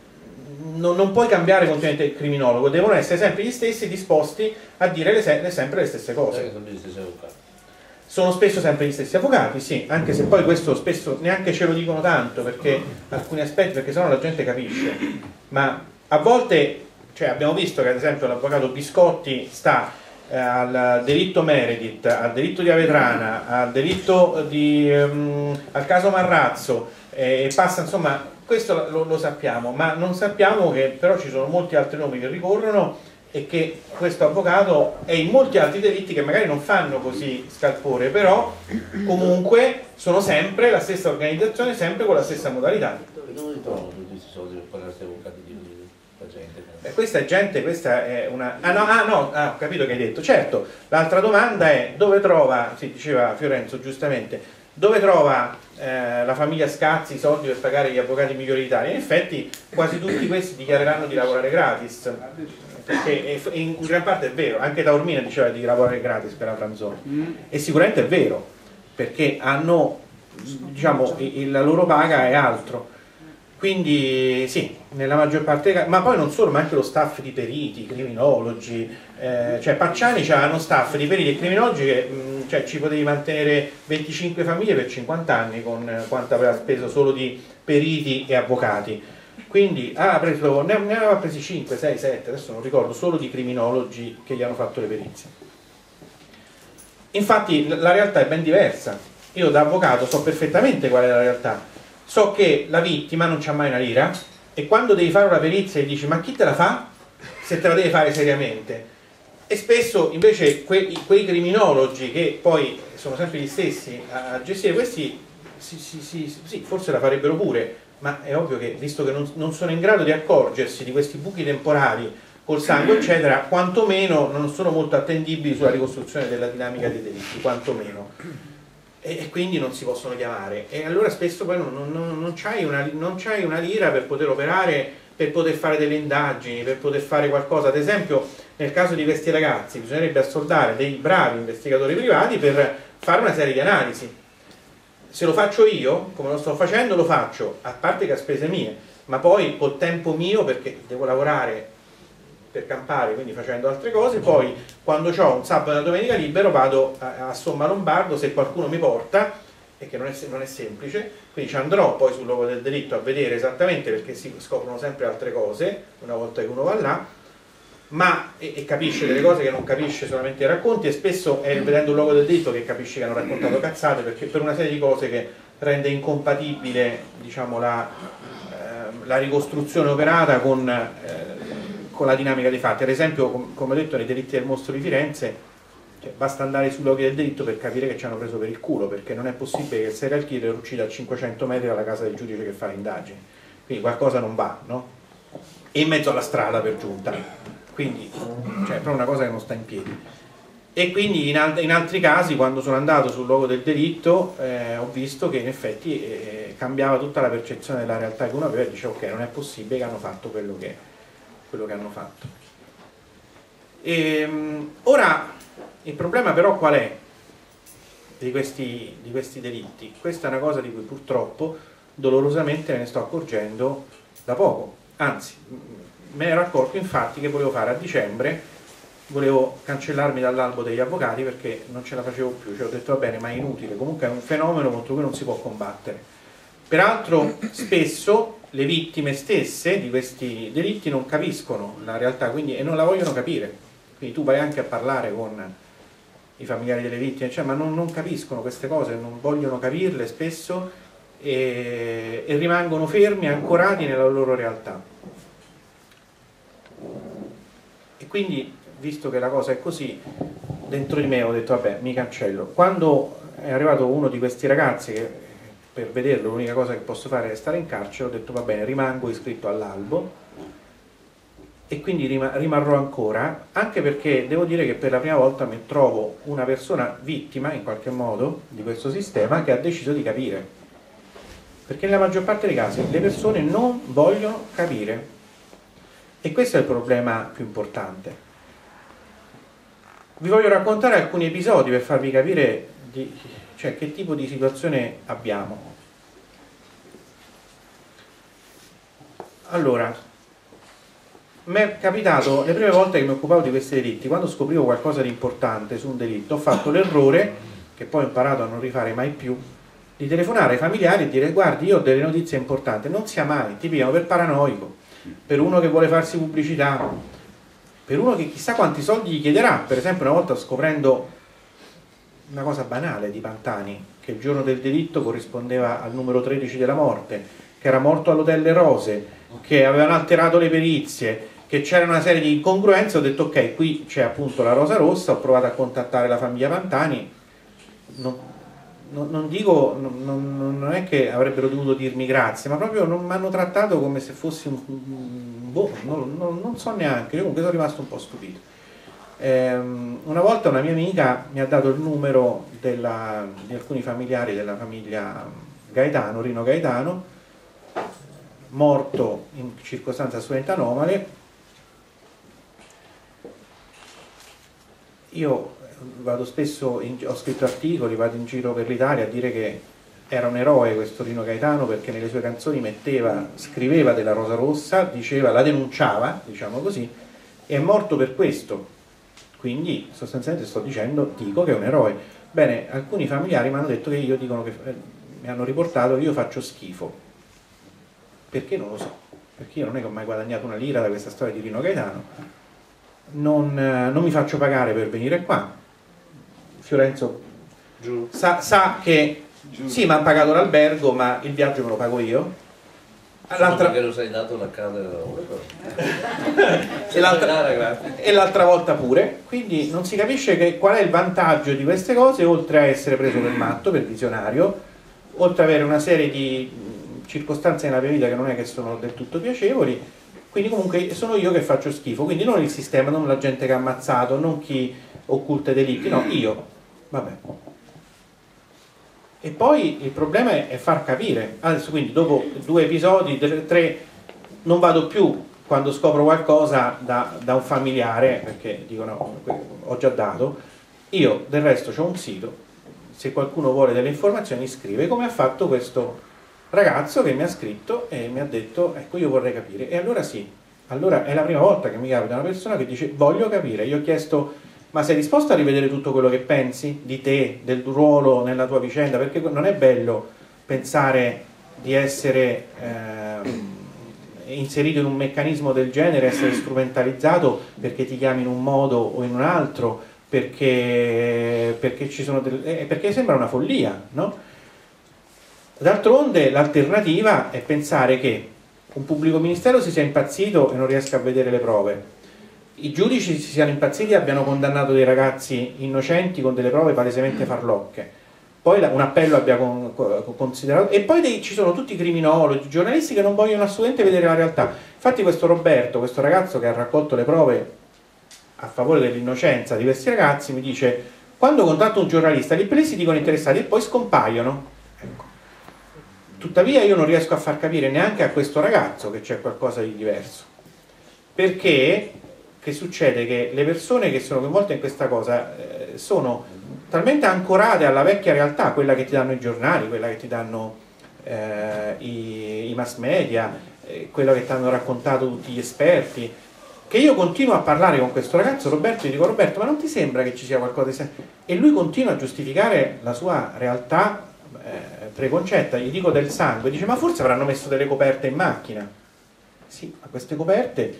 non, non puoi cambiare continuamente il criminologo, devono essere sempre gli stessi disposti a dire le, sempre le stesse cose. Sono spesso sempre gli stessi avvocati, sì, anche se poi questo spesso neanche ce lo dicono tanto perché alcuni aspetti, perché sennò la gente capisce, ma a volte, cioè abbiamo visto che ad esempio l'avvocato Biscotti sta eh, al delitto Meredith, al delitto di Avetrana, al delitto di, um, al caso Marrazzo e passa insomma questo lo, lo, sappiamo, ma non sappiamo che però ci sono molti altri nomi che ricorrono e che questo avvocato è in molti altri delitti che magari non fanno così scalpore, però comunque sono sempre la stessa organizzazione, sempre con la stessa modalità. Dove trovano tutti questi soldi per pagare questi avvocati di gente? Eh, questa è gente, questa è una... Ah no, ah, no ah, ho capito che hai detto. Certo, l'altra domanda è dove trova, si diceva Fiorenzo giustamente, dove trova eh, la famiglia Scazzi i soldi per pagare gli avvocati migliori d'Italia? In effetti quasi tutti questi dichiareranno di lavorare gratis, perché in gran parte è vero, anche Taormina diceva di lavorare gratis per la Franzoni, e sicuramente è vero, perché hanno, diciamo, la loro paga è altro. Quindi sì, nella maggior parte ma poi non solo, ma anche lo staff di periti, criminologi, eh, cioè Pacciani ha uno staff di periti e criminologi che mh, mm, cioè, ci potevi mantenere 25 famiglie per 50 anni con quanto aveva speso solo di periti e avvocati. Quindi ah, preso, ne, aveva presi 5, 6, 7, adesso non ricordo, solo di criminologi che gli hanno fatto le perizie. Infatti la realtà è ben diversa. Io da avvocato so perfettamente qual è la realtà so che la vittima non c'ha mai una lira e quando devi fare una perizia e dici ma chi te la fa? Se te la deve fare seriamente. E spesso invece quei, quei criminologi che poi sono sempre gli stessi a, gestire questi, sì, sì, sì, forse la farebbero pure, ma è ovvio che visto che non, non sono in grado di accorgersi di questi buchi temporali col sangue eccetera, quantomeno non sono molto attendibili sulla ricostruzione della dinamica dei delitti, quantomeno. E, quindi non si possono chiamare. E allora spesso poi non, non, non c'hai una, una, lira per poter operare per poter fare delle indagini, per poter fare qualcosa. Ad esempio nel caso di questi ragazzi bisognerebbe assoldare dei bravi investigatori privati per fare una serie di analisi se lo faccio io, come lo sto facendo, lo faccio a parte che a spese mie ma poi col tempo mio perché devo lavorare per campare, quindi facendo altre cose, poi quando ho un sabato e una domenica libero vado a, a Somma Lombardo se qualcuno mi porta, e che non è, non è, semplice, quindi ci andrò poi sul luogo del delitto a vedere esattamente perché si scoprono sempre altre cose una volta che uno va là, ma e, e capisce delle cose che non capisce solamente i racconti e spesso è vedendo il luogo del delitto che capisce che hanno raccontato cazzate perché per una serie di cose che rende incompatibile diciamo, la, eh, la ricostruzione operata con eh, con la dinamica dei fatti. Ad esempio, com come ho detto, nei delitti del mostro di Firenze cioè, basta andare sui luoghi del delitto per capire che ci hanno preso per il culo, perché non è possibile che il serial killer uccida a 500 metri dalla casa del giudice che fa le indagini. Quindi qualcosa non va, no? E in mezzo alla strada per giunta. Quindi, cioè, è proprio una cosa che non sta in piedi. E quindi in, al in altri casi, quando sono andato sul luogo del delitto, eh, ho visto che in effetti eh, cambiava tutta la percezione della realtà che uno aveva e dice ok, non è possibile che hanno fatto quello che quello che hanno fatto. E, ehm, ora, il problema però qual è di questi, di questi delitti? Questa è una cosa di cui purtroppo dolorosamente me ne sto accorgendo da poco. Anzi, ne ero accorto infatti che volevo fare a dicembre volevo cancellarmi dall'albo degli avvocati perché non ce la facevo più, cioè ho detto va bene ma è inutile, comunque è un fenomeno contro cui non si può combattere. Peraltro spesso le vittime stesse di questi delitti non capiscono la realtà quindi, e non la vogliono capire. Quindi tu vai anche a parlare con i familiari delle vittime, cioè, ma non, non, capiscono queste cose, non vogliono capirle spesso e, e rimangono fermi, ancorati nella loro realtà. E quindi, visto che la cosa è così, dentro di me ho detto, vabbè, mi cancello. Quando è arrivato uno di questi ragazzi che per vederlo l'unica cosa che posso fare è stare in carcere, ho detto va bene, rimango iscritto all'albo e quindi rimarrò ancora, anche perché devo dire che per la prima volta mi trovo una persona vittima in qualche modo di questo sistema che ha deciso di capire. Perché nella maggior parte dei casi le persone non vogliono capire. E questo è il problema più importante. Vi voglio raccontare alcuni episodi per farvi capire di, cioè, che tipo di situazione abbiamo. Allora, mi è capitato le prime volte che mi occupavo di questi delitti, quando scoprivo qualcosa di importante su un delitto, ho fatto l'errore, che poi ho imparato a non rifare mai più, di telefonare ai familiari e dire guardi io ho delle notizie importanti, non sia mai, ti pigliano per paranoico, per uno che vuole farsi pubblicità, per uno che chissà quanti soldi gli chiederà, per esempio una volta scoprendo una cosa banale di Pantani, che il giorno del delitto corrispondeva al numero 13 della morte, che era morto all'hotel Rose, che avevano alterato le perizie, che c'era una serie di incongruenze, ho detto ok, qui c'è appunto la Rosa Rossa, ho provato a contattare la famiglia Pantani, non, non, non dico, non, non, è che avrebbero dovuto dirmi grazie, ma proprio non mi hanno trattato come se fossi un... boh, non, so neanche, io comunque sono rimasto un po' stupito. Eh, una volta una mia amica mi ha dato il numero della, di alcuni familiari della famiglia Gaetano, Rino Gaetano, morto in circostanze assolutamente anomale, Io vado spesso, in, ho scritto articoli, vado in giro per l'Italia a dire che era un eroe questo Rino Gaetano perché nelle sue canzoni metteva, scriveva della Rosa Rossa, diceva, la denunciava, diciamo così, e è morto per questo. Quindi sostanzialmente sto dicendo, dico che è un eroe. Bene, alcuni familiari mi hanno detto che io dicono che eh, mi hanno riportato che io faccio schifo. Perché non lo so? Perché io non è che ho mai guadagnato una lira da questa storia di Rino Gaetano non, eh, non mi faccio pagare per venire qua. Fiorenzo sa, sa, che Giù. sì, mi ha pagato l'albergo, ma il viaggio me lo pago io. L'altra... Perché lo sei dato la casa e, l'altra... e l'altra volta pure quindi non si capisce che, qual è il vantaggio di queste cose oltre a essere preso per matto, per visionario oltre ad avere una serie di circostanze nella mia vita che non è che sono del tutto piacevoli quindi comunque sono io che faccio schifo, quindi non il sistema, non la gente che ha ammazzato, non chi occulta i delitti, no, io. Vabbè. E poi il problema è, far capire. Adesso quindi dopo due episodi, tre, non vado più quando scopro qualcosa da, da un familiare, perché dicono ho già dato, io del resto ho un sito, se qualcuno vuole delle informazioni scrive come ha fatto questo ragazzo che mi ha scritto e mi ha detto ecco io vorrei capire e allora sì, allora è la prima volta che mi capita una persona che dice voglio capire, io ho chiesto ma sei disposto a rivedere tutto quello che pensi di te, del ruolo nella tua vicenda? Perché non è bello pensare di essere eh, inserito in un meccanismo del genere, essere strumentalizzato perché ti chiami in un modo o in un altro, perché, perché, delle, eh, perché sembra una follia, no? D'altronde l'alternativa è pensare che un pubblico ministero si sia impazzito e non riesca a vedere le prove, i giudici si siano impazziti e abbiano condannato dei ragazzi innocenti con delle prove palesemente farlocche, poi un appello abbia considerato, e poi dei, ci sono tutti i criminologi, giornalisti che non vogliono assolutamente vedere la realtà. Infatti questo Roberto, questo ragazzo che ha raccolto le prove a favore dell'innocenza di questi ragazzi, mi dice, quando contatto un giornalista, gli presi dicono interessati e poi scompaiono. Tuttavia io non riesco a far capire neanche a questo ragazzo che c'è qualcosa di diverso. Perché che succede? Che le persone che sono coinvolte in questa cosa eh, sono talmente ancorate alla vecchia realtà, quella che ti danno i giornali, quella che ti danno eh, i, i, mass media, eh, quello che ti hanno raccontato tutti gli esperti, che io continuo a parlare con questo ragazzo Roberto e gli dico Roberto ma non ti sembra che ci sia qualcosa di... e lui continua a giustificare la sua realtà eh, preconcetta, gli dico del sangue, dice ma forse avranno messo delle coperte in macchina. Sì, ma queste coperte,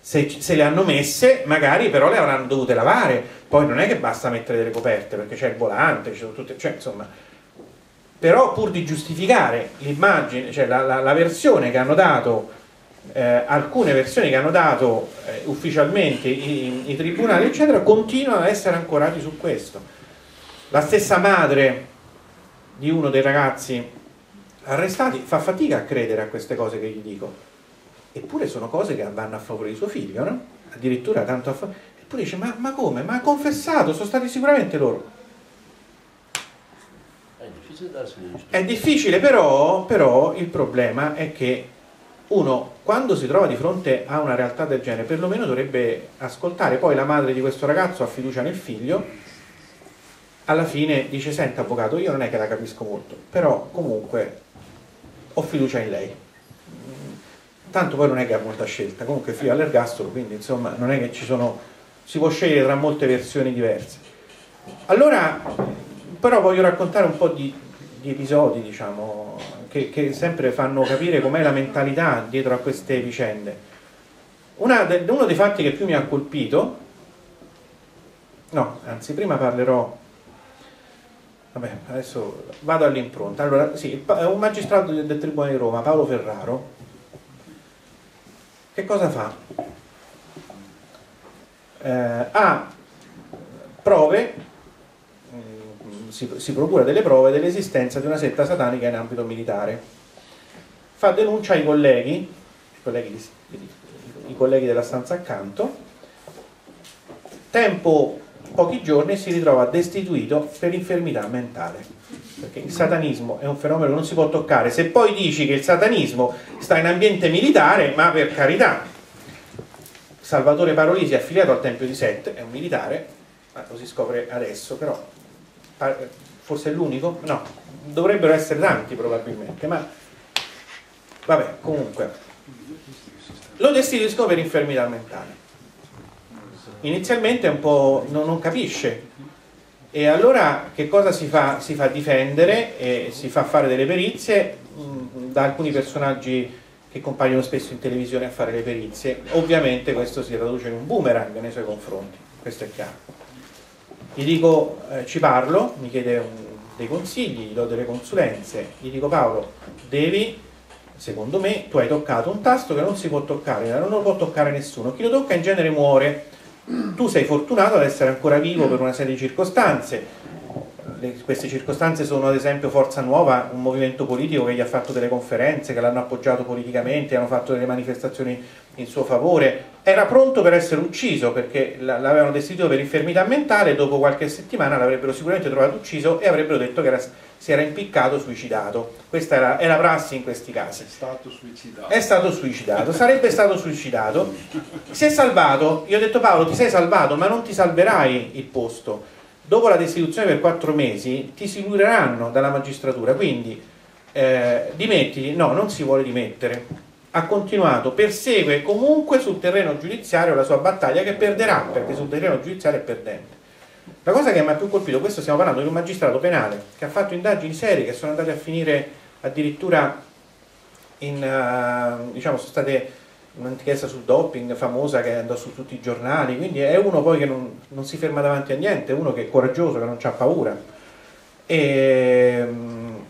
se, se, le hanno messe, magari però le avranno dovute lavare. Poi non è che basta mettere delle coperte, perché c'è il volante, sono tutte, cioè insomma... Però pur di giustificare l'immagine, cioè la, la, la, versione che hanno dato, eh, alcune versioni che hanno dato eh, ufficialmente i, i tribunali, eccetera, continuano a essere ancorati su questo. La stessa madre di uno dei ragazzi arrestati fa fatica a credere a queste cose che gli dico Eppure sono cose che vanno a favore di suo figlio, no? Addirittura tanto a favore. Eppure dice, ma, ma come? Ma ha confessato, sono stati sicuramente loro. È difficile È difficile, però, però il problema è che uno, quando si trova di fronte a una realtà del genere, perlomeno dovrebbe ascoltare. Poi la madre di questo ragazzo ha fiducia nel figlio, alla fine dice, senta avvocato, io non è che la capisco molto, però comunque ho fiducia in lei tanto poi non è che ha molta scelta, comunque figlio all'ergastolo, quindi insomma non è che ci sono, si può scegliere tra molte versioni diverse. Allora, però voglio raccontare un po' di, di episodi, diciamo, che, che, sempre fanno capire com'è la mentalità dietro a queste vicende. De, uno dei fatti che più mi ha colpito, no, anzi prima parlerò Vabbè, adesso vado all'impronta. Allora, sì, un magistrato del Tribunale di Roma, Paolo Ferraro, che cosa fa? Eh, ha prove, mm, si, si procura delle prove dell'esistenza di una setta satanica in ambito militare. Fa denuncia ai colleghi, i colleghi, i colleghi della stanza accanto, tempo pochi giorni si ritrova destituito per infermità mentale perché il satanismo è un fenomeno che non si può toccare. Se poi dici che il satanismo sta in ambiente militare, ma per carità, Salvatore Parolisi affiliato al Tempio di Sette, è un militare, lo si scopre adesso, però forse è l'unico? No, dovrebbero essere tanti probabilmente, ma vabbè, comunque. Lo destituiscono per infermità mentale. Inizialmente un po' non, non capisce e allora che cosa si fa? Si fa difendere e si fa fare delle perizie mh, mm, da alcuni personaggi che compaiono spesso in televisione a fare le perizie. Ovviamente questo si traduce in un boomerang nei suoi confronti, questo è chiaro. Gli dico, eh, ci parlo, mi chiede un, dei consigli, gli do delle consulenze, gli dico Paolo, devi, secondo me, tu hai toccato un tasto che non si può toccare, non lo può toccare nessuno, chi lo tocca in genere muore, tu sei fortunato ad essere ancora vivo per una serie di circostanze. Le, queste circostanze sono ad esempio Forza Nuova, un movimento politico che gli ha fatto delle conferenze, che l'hanno appoggiato politicamente, hanno fatto delle manifestazioni in suo favore. Era pronto per essere ucciso perché l'avevano destituito per infermità mentale dopo qualche settimana l'avrebbero sicuramente trovato ucciso e avrebbero detto che era si era impiccato, suicidato. Questa era, è la prassi in questi casi. È stato suicidato. È stato suicidato, sarebbe stato suicidato. Si è salvato, io ho detto Paolo ti sei salvato ma non ti salverai il posto. Dopo la destituzione per quattro mesi ti si sicureranno dalla magistratura, quindi eh, dimettiti, no, non si vuole dimettere. Ha continuato, persegue comunque sul terreno giudiziario la sua battaglia che perderà, perché sul terreno giudiziario è perdente. La cosa che mi ha più colpito, questo stiamo parlando di un magistrato penale che ha fatto indagini serie che sono andate a finire addirittura in, uh, diciamo, sono state un'inchiesta sul doping famosa che andò su tutti i giornali, quindi è uno poi che non, non si ferma davanti a niente, uno che è coraggioso, che non ha paura. E, um,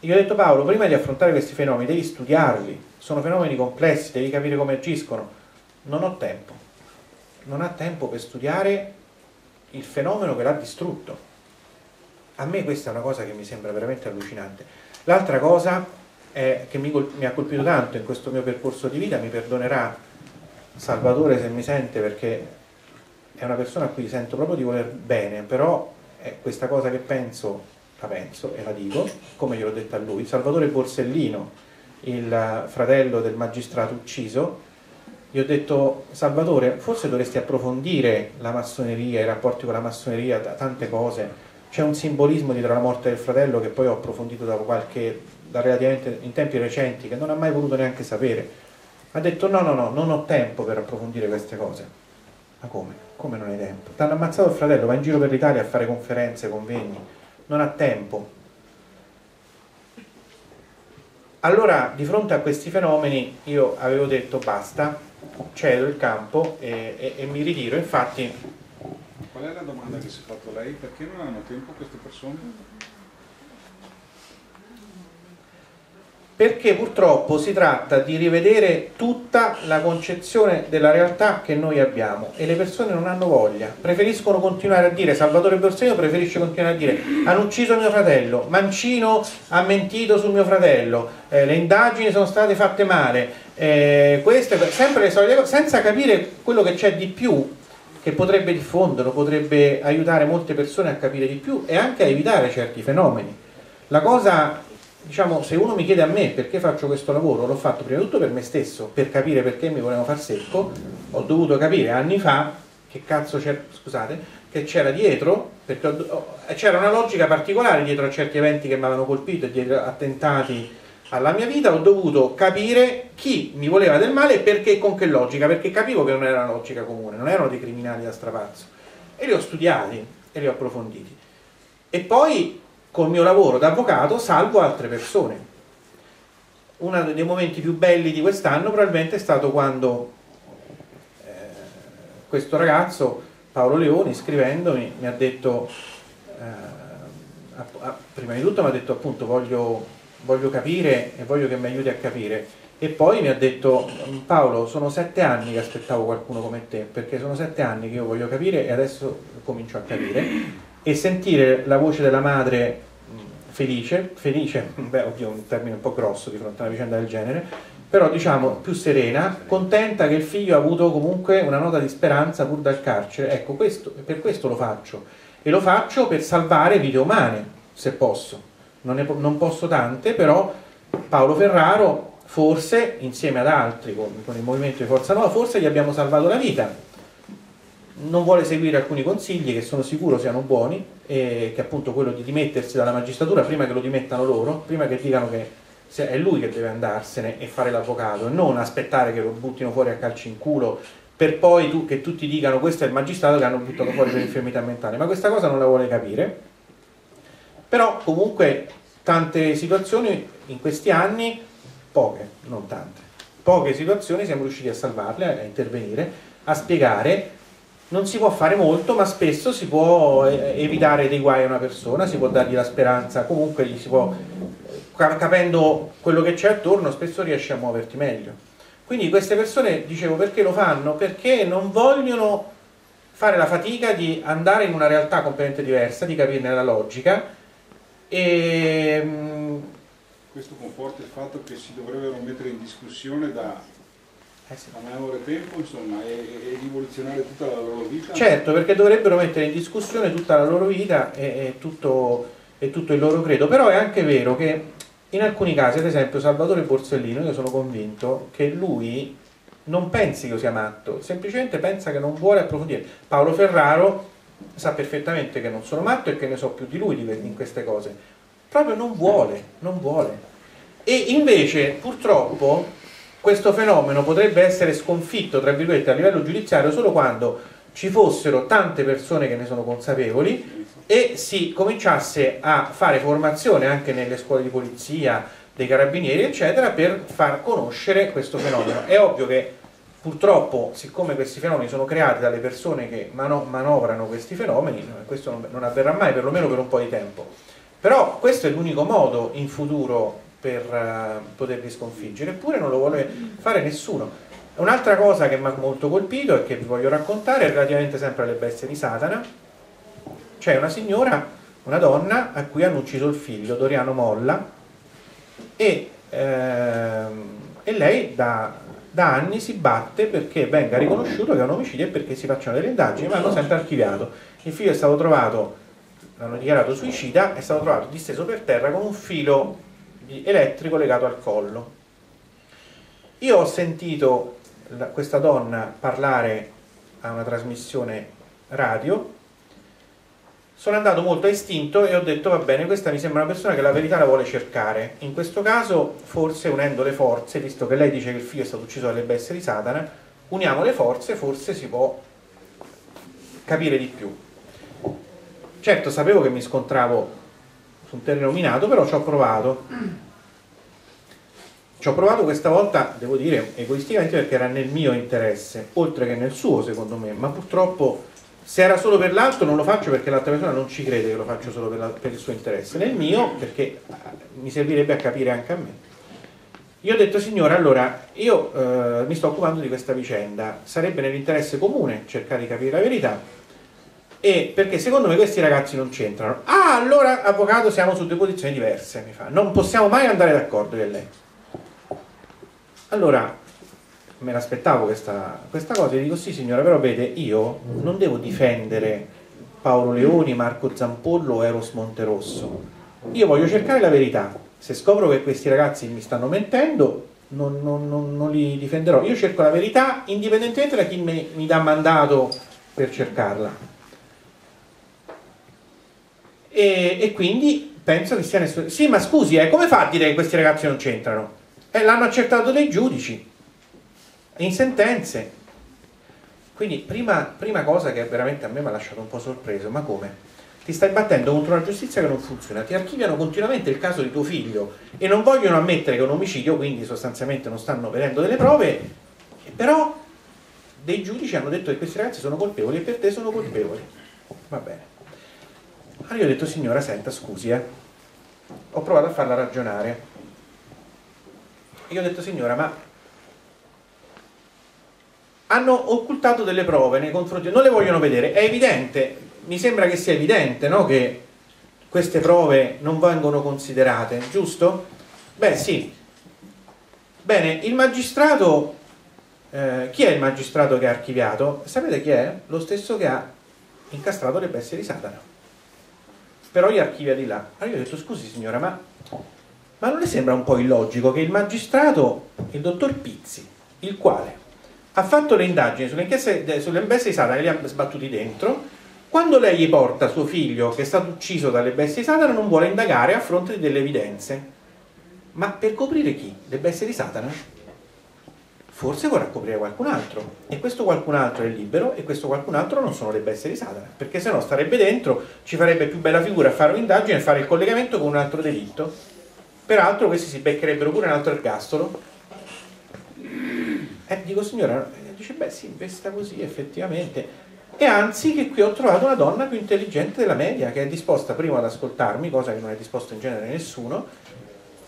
io ho detto Paolo, prima di affrontare questi fenomeni devi studiarli, sono fenomeni complessi, devi capire come agiscono. Non ho tempo, non ha tempo per studiare il fenomeno che l'ha distrutto. A me questa è una cosa che mi sembra veramente allucinante. L'altra cosa è, che mi, mi, ha colpito tanto in questo mio percorso di vita, mi perdonerà Salvatore se mi sente perché è una persona a cui sento proprio di voler bene, però è questa cosa che penso, la penso e la dico, come gliel'ho detto a lui. Salvatore Borsellino, il fratello del magistrato ucciso, gli ho detto Salvatore forse dovresti approfondire la massoneria, i rapporti con la massoneria, tante cose c'è un simbolismo dietro la morte del fratello che poi ho approfondito da qualche da relativamente in tempi recenti che non ha mai voluto neanche sapere ha detto no no no non ho tempo per approfondire queste cose ma come? come non hai tempo? ti hanno ammazzato il fratello va in giro per l'Italia a fare conferenze, convegni non ha tempo allora di fronte a questi fenomeni io avevo detto basta cedo il campo e, e, e mi ritiro. Infatti... Qual è la domanda che si è fatto lei? Perché non hanno tempo queste persone? perché purtroppo si tratta di rivedere tutta la concezione della realtà che noi abbiamo e le persone non hanno voglia, preferiscono continuare a dire, Salvatore Borsellino preferisce continuare a dire hanno ucciso mio fratello, Mancino ha mentito sul mio fratello, eh, le indagini sono state fatte male, eh, queste, sempre le solite cose, senza capire quello che c'è di più che potrebbe diffondere, potrebbe aiutare molte persone a capire di più e anche a evitare certi fenomeni. La cosa diciamo, se uno mi chiede a me perché faccio questo lavoro, l'ho fatto prima di tutto per me stesso, per capire perché mi volevano far secco, ho dovuto capire anni fa che cazzo c'era, scusate, che c'era dietro, perché c'era una logica particolare dietro a certi eventi che mi avevano colpito dietro attentati alla mia vita, ho dovuto capire chi mi voleva del male e perché con che logica, perché capivo che non era una logica comune, non erano dei criminali da strapazzo. E li ho studiati e li ho approfonditi. E poi col mio lavoro da avvocato salvo altre persone. Uno dei momenti più belli di quest'anno probabilmente è stato quando eh, questo ragazzo, Paolo Leoni, scrivendomi, mi ha detto, eh, prima di tutto mi ha detto appunto voglio, voglio capire e voglio che mi aiuti a capire. E poi mi ha detto Paolo sono sette anni che aspettavo qualcuno come te perché sono sette anni che io voglio capire e adesso comincio a capire. E sentire la voce della madre felice, felice, beh oddio un termine un po' grosso di fronte a una vicenda del genere, però diciamo più serena, contenta che il figlio ha avuto comunque una nota di speranza pur dal carcere, ecco questo, per questo lo faccio. E lo faccio per salvare vite umane, se posso, non, ne, non posso tante, però Paolo Ferraro forse insieme ad altri con, con il movimento di Forza Nuova, forse gli abbiamo salvato la vita, non vuole seguire alcuni consigli che sono sicuro siano buoni, e che appunto quello di dimettersi dalla magistratura prima che lo dimettano loro, prima che dicano che è lui che deve andarsene e fare l'avvocato e non aspettare che lo buttino fuori a calci in culo per poi tu, che tutti dicano questo è il magistrato che hanno buttato fuori per infermità mentale, ma questa cosa non la vuole capire. Però comunque tante situazioni in questi anni, poche, non tante, poche situazioni siamo riusciti a salvarle, a intervenire, a spiegare non si può fare molto, ma spesso si può eh, evitare dei guai a una persona, si può dargli la speranza, comunque gli si può, capendo quello che c'è attorno, spesso riesci a muoverti meglio. Quindi queste persone, dicevo, perché lo fanno? Perché non vogliono fare la fatica di andare in una realtà completamente diversa, di capirne la logica e... Mm, Questo comporta il fatto che si dovrebbero mettere in discussione da eh sì. minore tempo insomma, e, e, rivoluzionare tutta la loro vita? Certo, perché dovrebbero mettere in discussione tutta la loro vita e, e, tutto, e tutto il loro credo, però è anche vero che in alcuni casi, ad esempio Salvatore Borsellino, io sono convinto che lui non pensi che sia matto, semplicemente pensa che non vuole approfondire. Paolo Ferraro sa perfettamente che non sono matto e che ne so più di lui in queste cose, proprio non vuole, non vuole. E invece purtroppo questo fenomeno potrebbe essere sconfitto, tra virgolette, a livello giudiziario solo quando ci fossero tante persone che ne sono consapevoli e si cominciasse a fare formazione anche nelle scuole di polizia, dei carabinieri, eccetera, per far conoscere questo fenomeno. È ovvio che purtroppo, siccome questi fenomeni sono creati dalle persone che mano manovrano questi fenomeni, questo non, non avverrà mai, perlomeno per un po' di tempo. Però questo è l'unico modo in futuro per uh, poterli sconfiggere, eppure non lo vuole fare nessuno. Un'altra cosa che mi ha molto colpito e che vi voglio raccontare è relativamente sempre alle bestie di Satana. C'è una signora, una donna, a cui hanno ucciso il figlio, Doriano Molla, e, ehm, e lei da, da, anni si batte perché venga riconosciuto che è un omicidio e perché si facciano delle indagini, ma hanno sempre archiviato. Il figlio è stato trovato, l'hanno dichiarato suicida, è stato trovato disteso per terra con un filo elettrico legato al collo. Io ho sentito questa donna parlare a una trasmissione radio, sono andato molto a istinto e ho detto va bene, questa mi sembra una persona che la verità la vuole cercare. In questo caso, forse unendo le forze, visto che lei dice che il figlio è stato ucciso dalle bestie di Satana, uniamo le forze, forse si può capire di più. Certo, sapevo che mi scontravo su un terreno minato, però ci ho provato. Ci ho provato questa volta, devo dire, egoisticamente perché era nel mio interesse, oltre che nel suo secondo me, ma purtroppo se era solo per l'altro non lo faccio perché l'altra persona non ci crede che lo faccio solo per, la, per il suo interesse, nel mio perché mi servirebbe a capire anche a me. Io ho detto signora, allora io eh, mi sto occupando di questa vicenda, sarebbe nell'interesse comune cercare di capire la verità e perché secondo me questi ragazzi non c'entrano. Ah, allora avvocato siamo su due posizioni diverse, mi fa. Non possiamo mai andare d'accordo con lei. Allora, me l'aspettavo questa, questa cosa e dico sì signora, però vede, io non devo difendere Paolo Leoni, Marco Zampollo o Eros Monterosso. Io voglio cercare la verità. Se scopro che questi ragazzi mi stanno mentendo, non, non, non, non li difenderò. Io cerco la verità indipendentemente da chi mi, mi dà mandato per cercarla. E, e, quindi penso che sia nessuno. Sì, ma scusi, eh, come fa a dire che questi ragazzi non c'entrano? Eh, l'hanno accertato dei giudici in sentenze. Quindi, prima, prima cosa che veramente a me mi ha lasciato un po' sorpreso, ma come? Ti stai battendo contro una giustizia che non funziona, ti archiviano continuamente il caso di tuo figlio e non vogliono ammettere che è un omicidio, quindi sostanzialmente non stanno vedendo delle prove, però dei giudici hanno detto che questi ragazzi sono colpevoli e per te sono colpevoli. Va bene. Allora io ho detto, signora, senta, scusi, eh. Ho provato a farla ragionare. E io ho detto, signora, ma hanno occultato delle prove nei confronti, non le vogliono vedere, è evidente, mi sembra che sia evidente no? che queste prove non vengono considerate, giusto? Beh sì. Bene, il magistrato, eh, chi è il magistrato che ha archiviato? Sapete chi è? Lo stesso che ha incastrato le bestie di Satana. Però gli archivia di là. Allora io ho detto, scusi signora, ma, ma non le sembra un po' illogico che il magistrato, il dottor Pizzi, il quale ha fatto le indagini sulle bestie di Satana e li ha sbattuti dentro. Quando lei gli porta suo figlio che è stato ucciso dalle bestie di Satana non vuole indagare a fronte delle evidenze. Ma per coprire chi? Le bestie di Satana? Forse vorrà coprire qualcun altro. E questo qualcun altro è libero e questo qualcun altro non sono le bestie di Satana. Perché se no starebbe dentro, ci farebbe più bella figura a fare un'indagine e fare il collegamento con un altro delitto. Peraltro questi si beccherebbero pure un altro ergastolo eh, dico signora, eh, dice beh sì, investa così effettivamente. E anzi che qui ho trovato una donna più intelligente della media, che è disposta prima ad ascoltarmi, cosa che non è disposto in genere nessuno,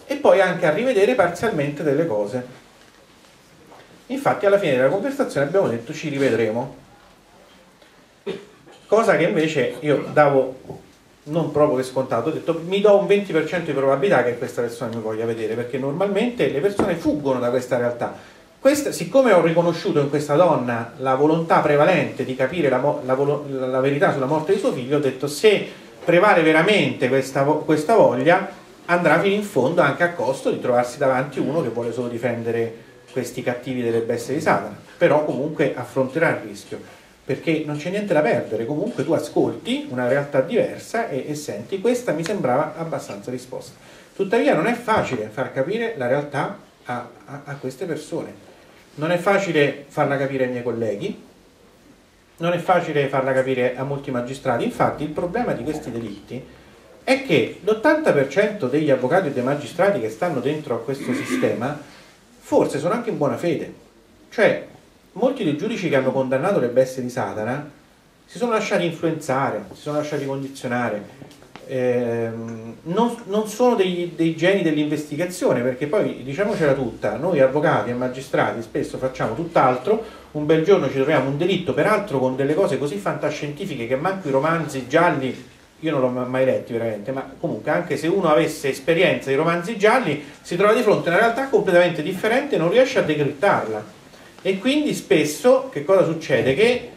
e poi anche a rivedere parzialmente delle cose. Infatti alla fine della conversazione abbiamo detto ci rivedremo. Cosa che invece io davo non proprio che scontato, ho detto mi do un 20% di probabilità che questa persona mi voglia vedere, perché normalmente le persone fuggono da questa realtà questa, siccome ho riconosciuto in questa donna la volontà prevalente di capire la, la, la, verità sulla morte di suo figlio, ho detto se prevale veramente questa, questa voglia, andrà fino in fondo anche a costo di trovarsi davanti uno che vuole solo difendere questi cattivi delle bestie di Satana, però comunque affronterà il rischio, perché non c'è niente da perdere, comunque tu ascolti una realtà diversa e, e senti, questa mi sembrava abbastanza risposta. Tuttavia non è facile far capire la realtà a, a, a queste persone non è facile farla capire ai miei colleghi, non è facile farla capire a molti magistrati, infatti il problema di questi delitti è che l'80% degli avvocati e dei magistrati che stanno dentro a questo sistema forse sono anche in buona fede, cioè molti dei giudici che hanno condannato le bestie di Satana si sono lasciati influenzare, si sono lasciati condizionare, eh, non, non, sono dei, dei geni dell'investigazione, perché poi diciamocela tutta, noi avvocati e magistrati spesso facciamo tutt'altro, un bel giorno ci troviamo un delitto, peraltro con delle cose così fantascientifiche che manco i romanzi gialli, io non l'ho mai letti veramente, ma comunque anche se uno avesse esperienza di romanzi gialli, si trova di fronte a una realtà completamente differente e non riesce a decrittarla. E quindi spesso che cosa succede? Che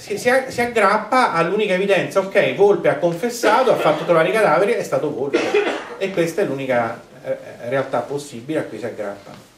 si, si, si aggrappa all'unica evidenza, ok, Volpe ha confessato, ha fatto trovare i cadaveri, è stato Volpe. E questa è l'unica eh, realtà possibile a cui si aggrappa.